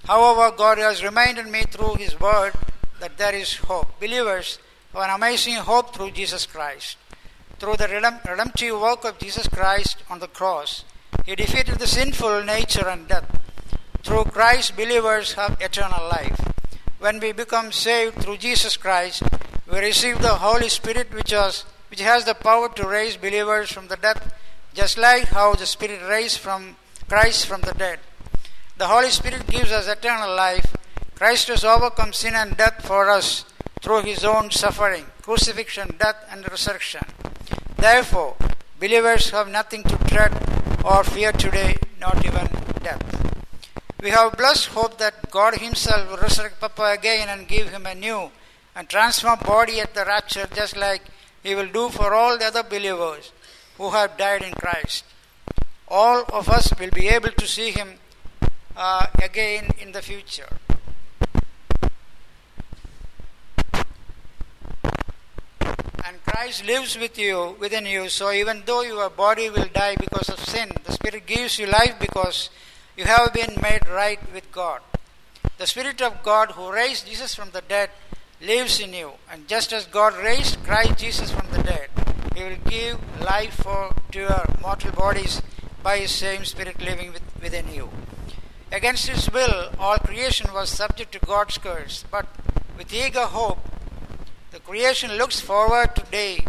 However, God has reminded me through His Word that there is hope. Believers have an amazing hope through Jesus Christ. Through the redemptive work of Jesus Christ on the cross, He defeated the sinful nature and death. Through Christ, believers have eternal life. When we become saved through Jesus Christ, we receive the Holy Spirit, which, has, which has the power to raise believers from the death, just like how the Spirit raised from Christ from the dead. The Holy Spirit gives us eternal life. Christ has overcome sin and death for us through his own suffering, crucifixion, death, and resurrection. Therefore, believers have nothing to dread or fear today, not even death. We have blessed hope that God Himself will resurrect Papa again and give him a new and transformed body at the rapture, just like He will do for all the other believers who have died in Christ. All of us will be able to see Him uh, again in the future. And Christ lives with you, within you. So even though your body will die because of sin, the Spirit gives you life because you have been made right with God. The Spirit of God who raised Jesus from the dead lives in you. And just as God raised Christ Jesus from the dead, He will give life for, to your mortal bodies by His same Spirit living with, within you. Against His will, all creation was subject to God's curse. But with eager hope, the creation looks forward to day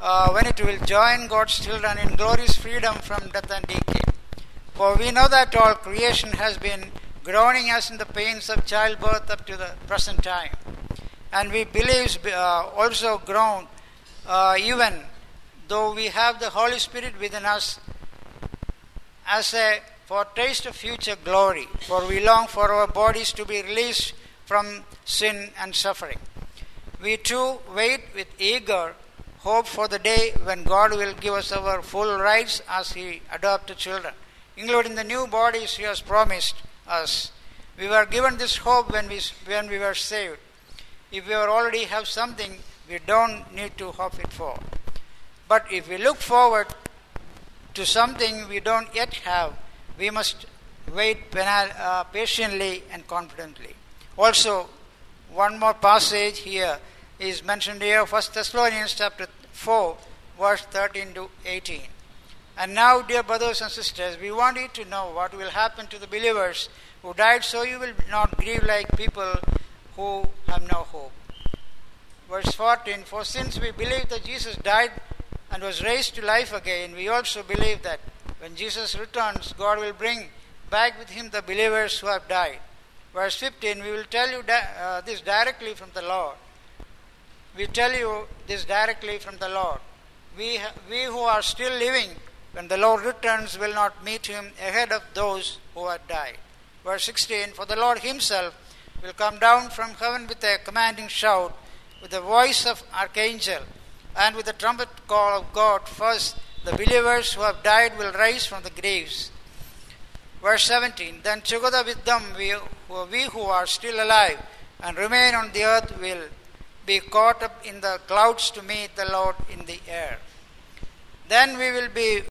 uh, when it will join God's children in glorious freedom from death and decay. For we know that all creation has been groaning us in the pains of childbirth up to the present time. And we believe uh, also groan uh, even though we have the Holy Spirit within us as a foretaste of future glory. For we long for our bodies to be released from sin and suffering. We too wait with eager hope for the day when God will give us our full rights as He adopted children, including the new bodies He has promised us. We were given this hope when we, when we were saved. If we already have something, we don't need to hope it for. But if we look forward to something we don't yet have, we must wait penal, uh, patiently and confidently. Also, one more passage here is mentioned here, 1 Thessalonians chapter 4, verse 13 to 18. And now, dear brothers and sisters, we want you to know what will happen to the believers who died, so you will not grieve like people who have no hope. Verse 14 For since we believe that Jesus died and was raised to life again, we also believe that when Jesus returns, God will bring back with him the believers who have died. Verse 15 We will tell you di- uh, this directly from the Lord. We tell you this directly from the Lord. We, ha- we who are still living when the Lord returns, will not meet him ahead of those who have died. Verse 16 For the Lord himself will come down from heaven with a commanding shout, with the voice of archangel, and with the trumpet call of God. First, the believers who have died will rise from the graves. Verse 17 Then together with them, we, we who are still alive and remain on the earth will be caught up in the clouds to meet the Lord in the air. Then we will be